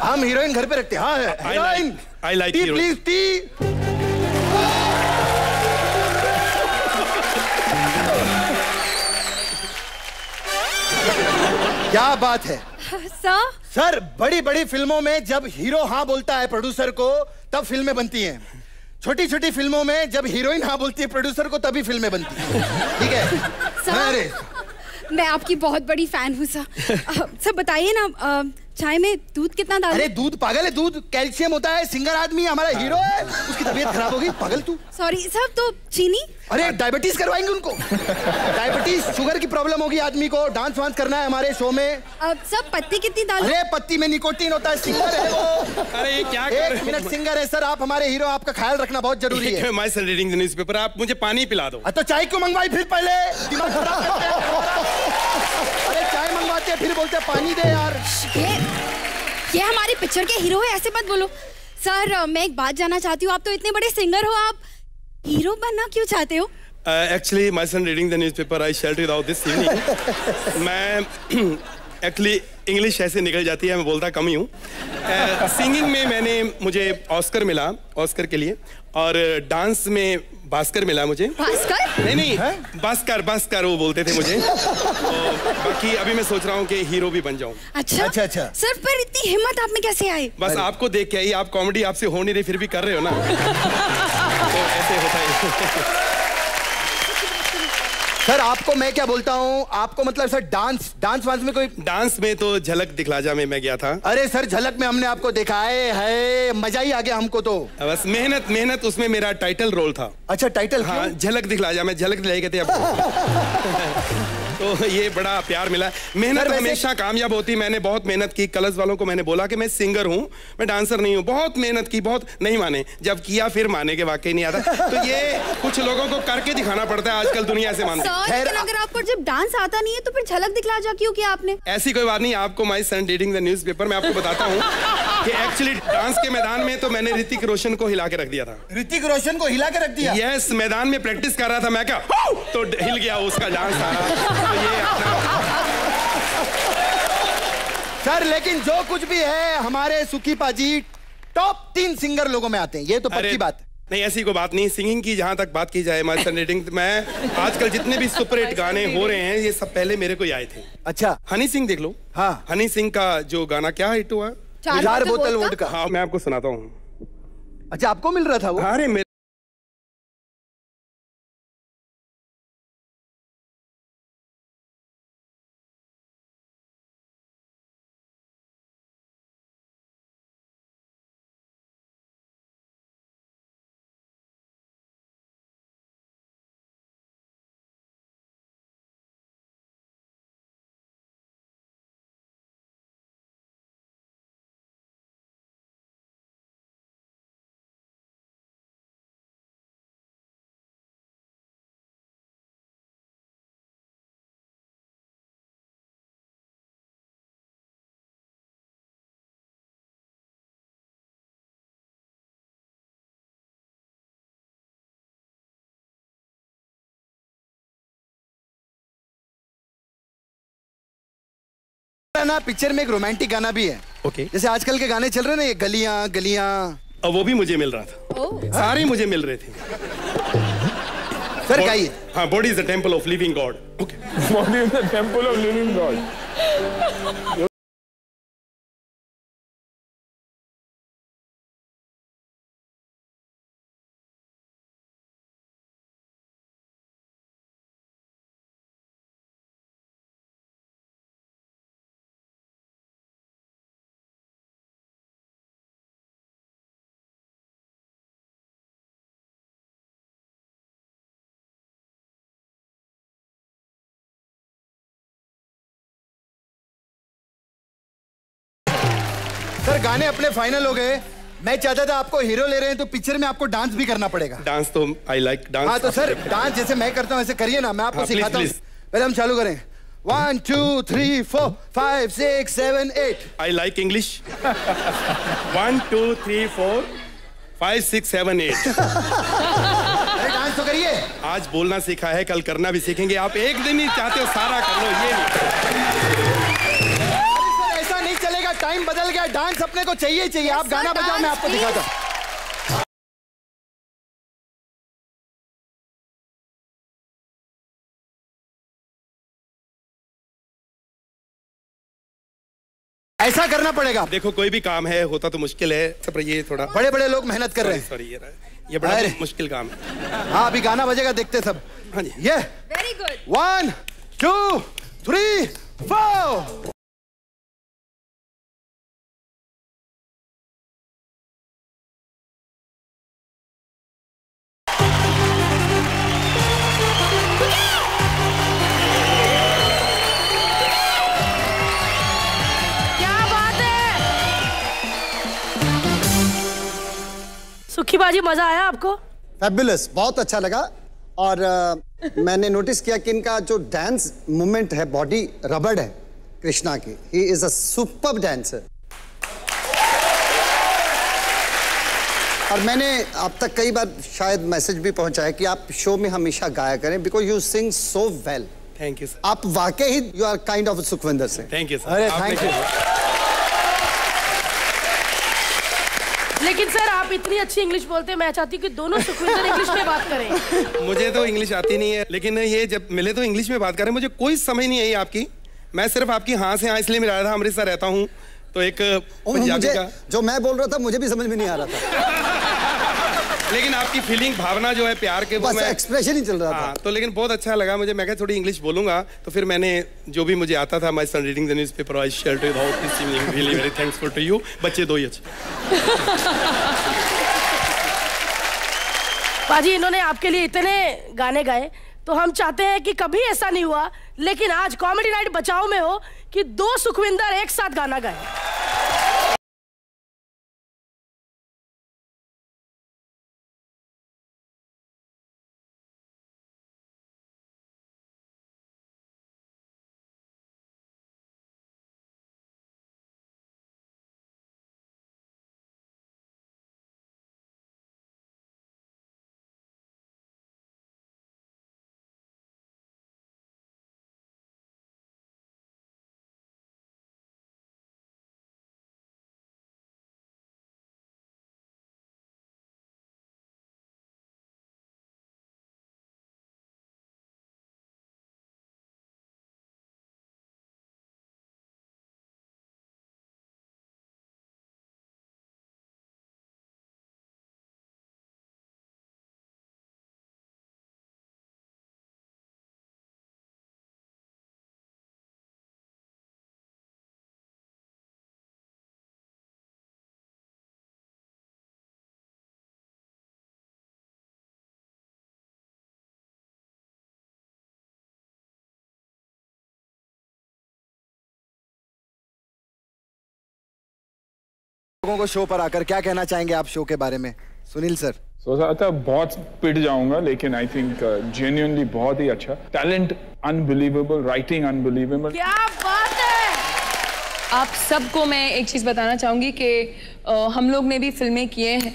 हम हीरोइन घर पे रखते हैं। हाँ heroine I like tea please tea क्या बात है? सर? सर बड़ी बड़ी फ़िल्मों में जब हीरो हाँ बोलता है प्रोड्यूसर को तब फ़िल्में बनती हैं। छोटी छोटी फ़िल्मों में जब हीरोइन हाँ बोलती है प्रोड्यूसर को तभी फ़िल्में बनती हैं। ठीक है? अरे! मैं आपकी बहुत बड़ी फ़ैन हूँ सर। सर बताइए ना चाय में दूध कितना डालूं? अरे दूध पागल है दूध। कैल्शियम होता है सिंगर आदमी है, हमारा हीरो है। उसकी तबीयत खराब होगी पागल तू। सॉरी सर तो चीनी? अरे डायबिटीज़ करवाएँगे उनको। डायबिटीज़ शुगर की प्रॉब्लम होगी आदमी को। डांस वांस करना है हमारे शो में। अ, सर पत्ती कितनी डालूं? अरे पत्ती में निकोटीन होता है सिंगर है। वो अरे ये क्या कर एक रहे हो? मिनट सिंगर है सर आप हमारे हीरो आपका ख्याल रखना बहुत ज़रूरी है। My son reading the newspaper आप मुझे पानी पिला दो। तो चाय क्यों मंगवाई फिर पहले? अरे चाय मंगवाते हैं फिर बोलते हैं पानी दे यार। ये ये हमारी पिक्चर के हीरो है ऐसे मत बोलो। सर मैं एक बात जानना चाहती हूँ आप तो इतने बड़े सिंगर हो आप हीरो बनना क्यों चाहते हो? Actually my son reading the newspaper I shelt without this evening मैं एक्चुअली इंग्लिश ऐसे निकल जाती है मैं बोलता कम ही हूँ। सिंगिंग में मैंने मुझे ऑस्कर मिला ऑस्कर के लिए। और डांस में भास्कर मिला मुझे। भास्कर? नहीं नहीं भास्कर भास्कर वो बोलते थे मुझे। तो बाकी अभी मैं सोच रहा हूँ कि हीरो भी बन जाऊँ। अच्छा। अच्छा अच्छा। सर पर इतनी हिम्मत आप में कैसे आई? बस आपको देख के आई आप कॉमेडी आपसे हो नहीं रही फिर भी कर रहे हो ना? तो ऐसे होता है। सर आपको मैं क्या बोलता हूँ? आपको मतलब सर डांस डांस वांस में कोई डांस में तो झलक दिखलाजा में मैं गया था। अरे सर झलक में हमने आपको देखा है, है मज़ा ही आ गया हमको तो। बस मेहनत मेहनत उसमें मेरा टाइटल रोल था। अच्छा टाइटल हाँ झलक दिखला जा मैं झलक दिलाई थे अब। तो ये बड़ा प्यार मिला। मेहनत हमेशा कामयाब होती। मैंने बहुत मेहनत की। कलर्स वालों को मैंने बोला कि मैं सिंगर हूँ मैं डांसर नहीं हूँ। बहुत मेहनत की बहुत नहीं माने। जब किया फिर माने के वाकई नहीं आता। तो ये कुछ लोगों को करके दिखाना पड़ता है आजकल दुनिया से मानती है। अगर आपको जब डांस आता नहीं है तो फिर झलक दिखला जा क्यों किया आपने? ऐसी कोई बात नहीं आपको my son reading the newspaper मैं आपको बताता हूँ कि एक्चुअली डांस के मैदान में तो मैंने ऋतिक रोशन को हिला के रख दिया था। ऋतिक रोशन को हिला के रख दिया? यस yes, मैदान में प्रैक्टिस कर रहा था मैं क्या तो हिल गया उसका डांस आ सारा तो ये अपना सर लेकिन जो कुछ भी है हमारे सुखी पाजी टॉप तीन सिंगर लोगों में आते हैं। ये तो पक्की बात है। नहीं ऐसी कोई बात नहीं। सिंगिंग की जहाँ तक बात की जाए माई सन मैं आजकल जितने भी सुपर हिट गाने हो रहे हैं ये सब पहले मेरे को ही आए थे। अच्छा। हनी सिंह देख लो। हाँ। हनी सिंह का जो गाना क्या हिट हुआ? चार बोतल वोडका? वोडका हाँ मैं आपको सुनाता हूँ। अच्छा आपको मिल रहा था वो? अरे मेरे ना पिक्चर में एक रोमांटिक गाना भी है। ओके जैसे आजकल के गाने चल रहे हैं ना ये गलियाँ गलियाँ। अब वो भी मुझे मिल रहा था। सारे मुझे मिल रहे थे। सर गाइए। हाँ body is the temple of living god okay body is the temple of living God. गाने अपने फाइनल हो गए। मैं चाहता था आपको हीरो ले रहे हैं तो पिक्चर में आपको डांस भी करना पड़ेगा। डांस तो आई लाइक डांस हाँ तो सर डांस जैसे मैं करता हूँ ऐसे करिए ना मैं आपको हाँ, सिखाता हूँ। पहले हम चालू करें। One two three four five six seven eight I like English one two three four five six seven eight dance तो करिए। आज बोलना सीखा है कल करना भी सीखेंगे। आप एक दिन ही चाहते हो सारा कर लो ये नहीं। टाइम बदल गया डांस अपने को चाहिए चाहिए। आप गाना बजाओ मैं आपको दिखाता हूँ। ऐसा करना पड़ेगा। देखो कोई भी काम है होता तो मुश्किल है सब ये थोड़ा बड़े बड़े लोग मेहनत कर रहे हैं। सॉरी ये ये बड़ा। मुश्किल काम है। हाँ अभी गाना बजेगा देखते सब। हाँ जी। ये। Very good one two three four सुखी बाजी मज़ा आया आपको? फैबुलस बहुत अच्छा लगा। और अ, मैंने नोटिस किया कि इनका जो डांस मूवमेंट है बॉडी रबड़ है कृष्णा की। He is a super dancer और मैंने अब तक कई बार शायद मैसेज भी पहुँचाया कि आप शो में हमेशा गाया करें because you sing so well thank you आप वाकई ही you are kind of Sukhwinder Singh. Thank you अरे सर थैंक यू लेकिन सर आप इतनी अच्छी इंग्लिश बोलते हैं मैं चाहती हूँ कि दोनों सुखविंदर इंग्लिश में बात करें। मुझे तो इंग्लिश आती नहीं है लेकिन ये जब मिले तो इंग्लिश में बात करें मुझे कोई समझ नहीं आई आपकी। मैं सिर्फ़ आपकी हाँ से हाँ इसलिए मिला रहा था अमृतसर रहता हूँ तो एक मुझे का जो मैं बोल रहा था मुझे भी समझ में नहीं आ रहा था। लेकिन आपकी फीलिंग भावना जो है प्यार के बस एक्सप्रेशन ही चल रहा था। हाँ तो लेकिन बहुत अच्छा लगा मुझे। मैं क्या थोड़ी इंग्लिश बोलूँगा। तो फिर मैंने जो भी मुझे आता था my son reading the newspaper I share to how this evening really very thanksful to you बच्चे दो ही अच्छे। बाजी इन्होंने आपके लिए इतने गाने गाए तो हम चाहते हैं कि कभी ऐसा नहीं हुआ लेकिन आज कॉमेडी नाइट बचाओ में हो कि दो सुखविंदर एक साथ गाना गाए। लोगों को शो पर आकर क्या कहना चाहेंगे आप शो के बारे में? सुनील सर। सोचा था बहुत पिट जाऊँगा लेकिन आई थिंक जेन्युइनली बहुत ही अच्छा। टैलेंट अनबिलीवेबल राइटिंग अनबिलीवेबल क्या बात है! आप सबको मैं एक चीज़ बताना चाहूँगी कि हम लोग ने भी फ़िल्में किए हैं।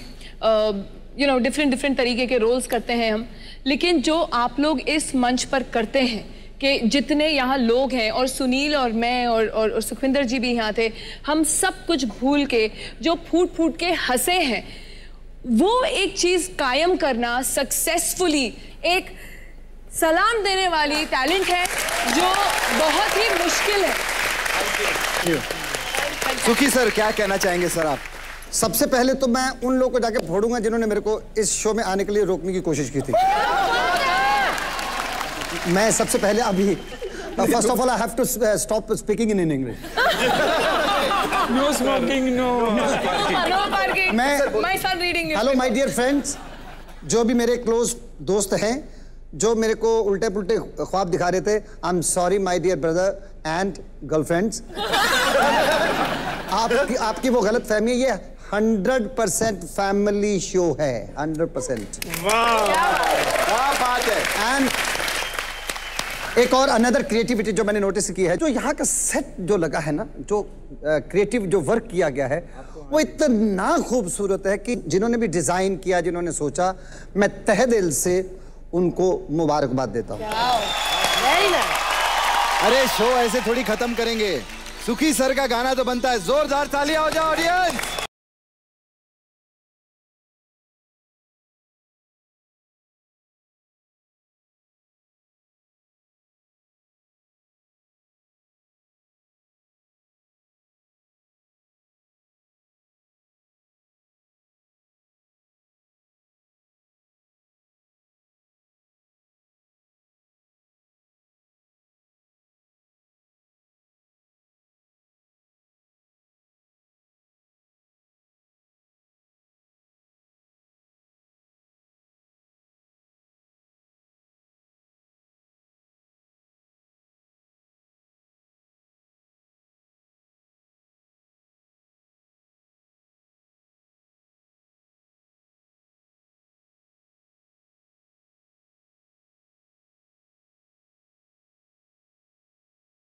यू नो डिफरेंट डिफरेंट तरीके के रोल्स करते हैं हम। लेकिन जो आप लोग इस मंच पर करते हैं कि जितने यहाँ लोग हैं और सुनील और मैं और, और, और सुखविंदर जी भी यहाँ थे हम सब कुछ भूल के जो फूट फूट के हंसे हैं वो एक चीज़ कायम करना सक्सेसफुली एक सलाम देने वाली टैलेंट है जो बहुत ही मुश्किल है। सुखी सर क्या कहना चाहेंगे सर आप? सबसे पहले तो मैं उन लोगों को जाके फोड़ूँगा जिन्होंने मेरे को इस शो में आने के लिए रोकने की कोशिश की थी। मैं सबसे पहले अभी first of all I have to stop speaking in English no smoking no no parking मैं- my son reading hello my dear friends जो भी मेरे क्लोज दोस्त हैं जो मेरे को उल्टे पुल्टे ख्वाब दिखा रहे थे I am sorry my dear brother and girlfriends आपकी आपकी वो गलत फहमी है ये हंड्रेड परसेंट फैमिली शो है हंड्रेड परसेंट क्या बात है। एंड एक और अनदर क्रिएटिविटी जो मैंने नोटिस की है जो यहाँ का सेट जो लगा है ना जो क्रिएटिव जो वर्क किया गया है वो इतना खूबसूरत है कि जिन्होंने भी डिज़ाइन किया जिन्होंने सोचा मैं तहे दिल से उनको मुबारकबाद देता हूँ। अरे शो ऐसे थोड़ी खत्म करेंगे। सुखी सर का गाना तो बनता है। जोरदार तालियाँ हो जाओ audience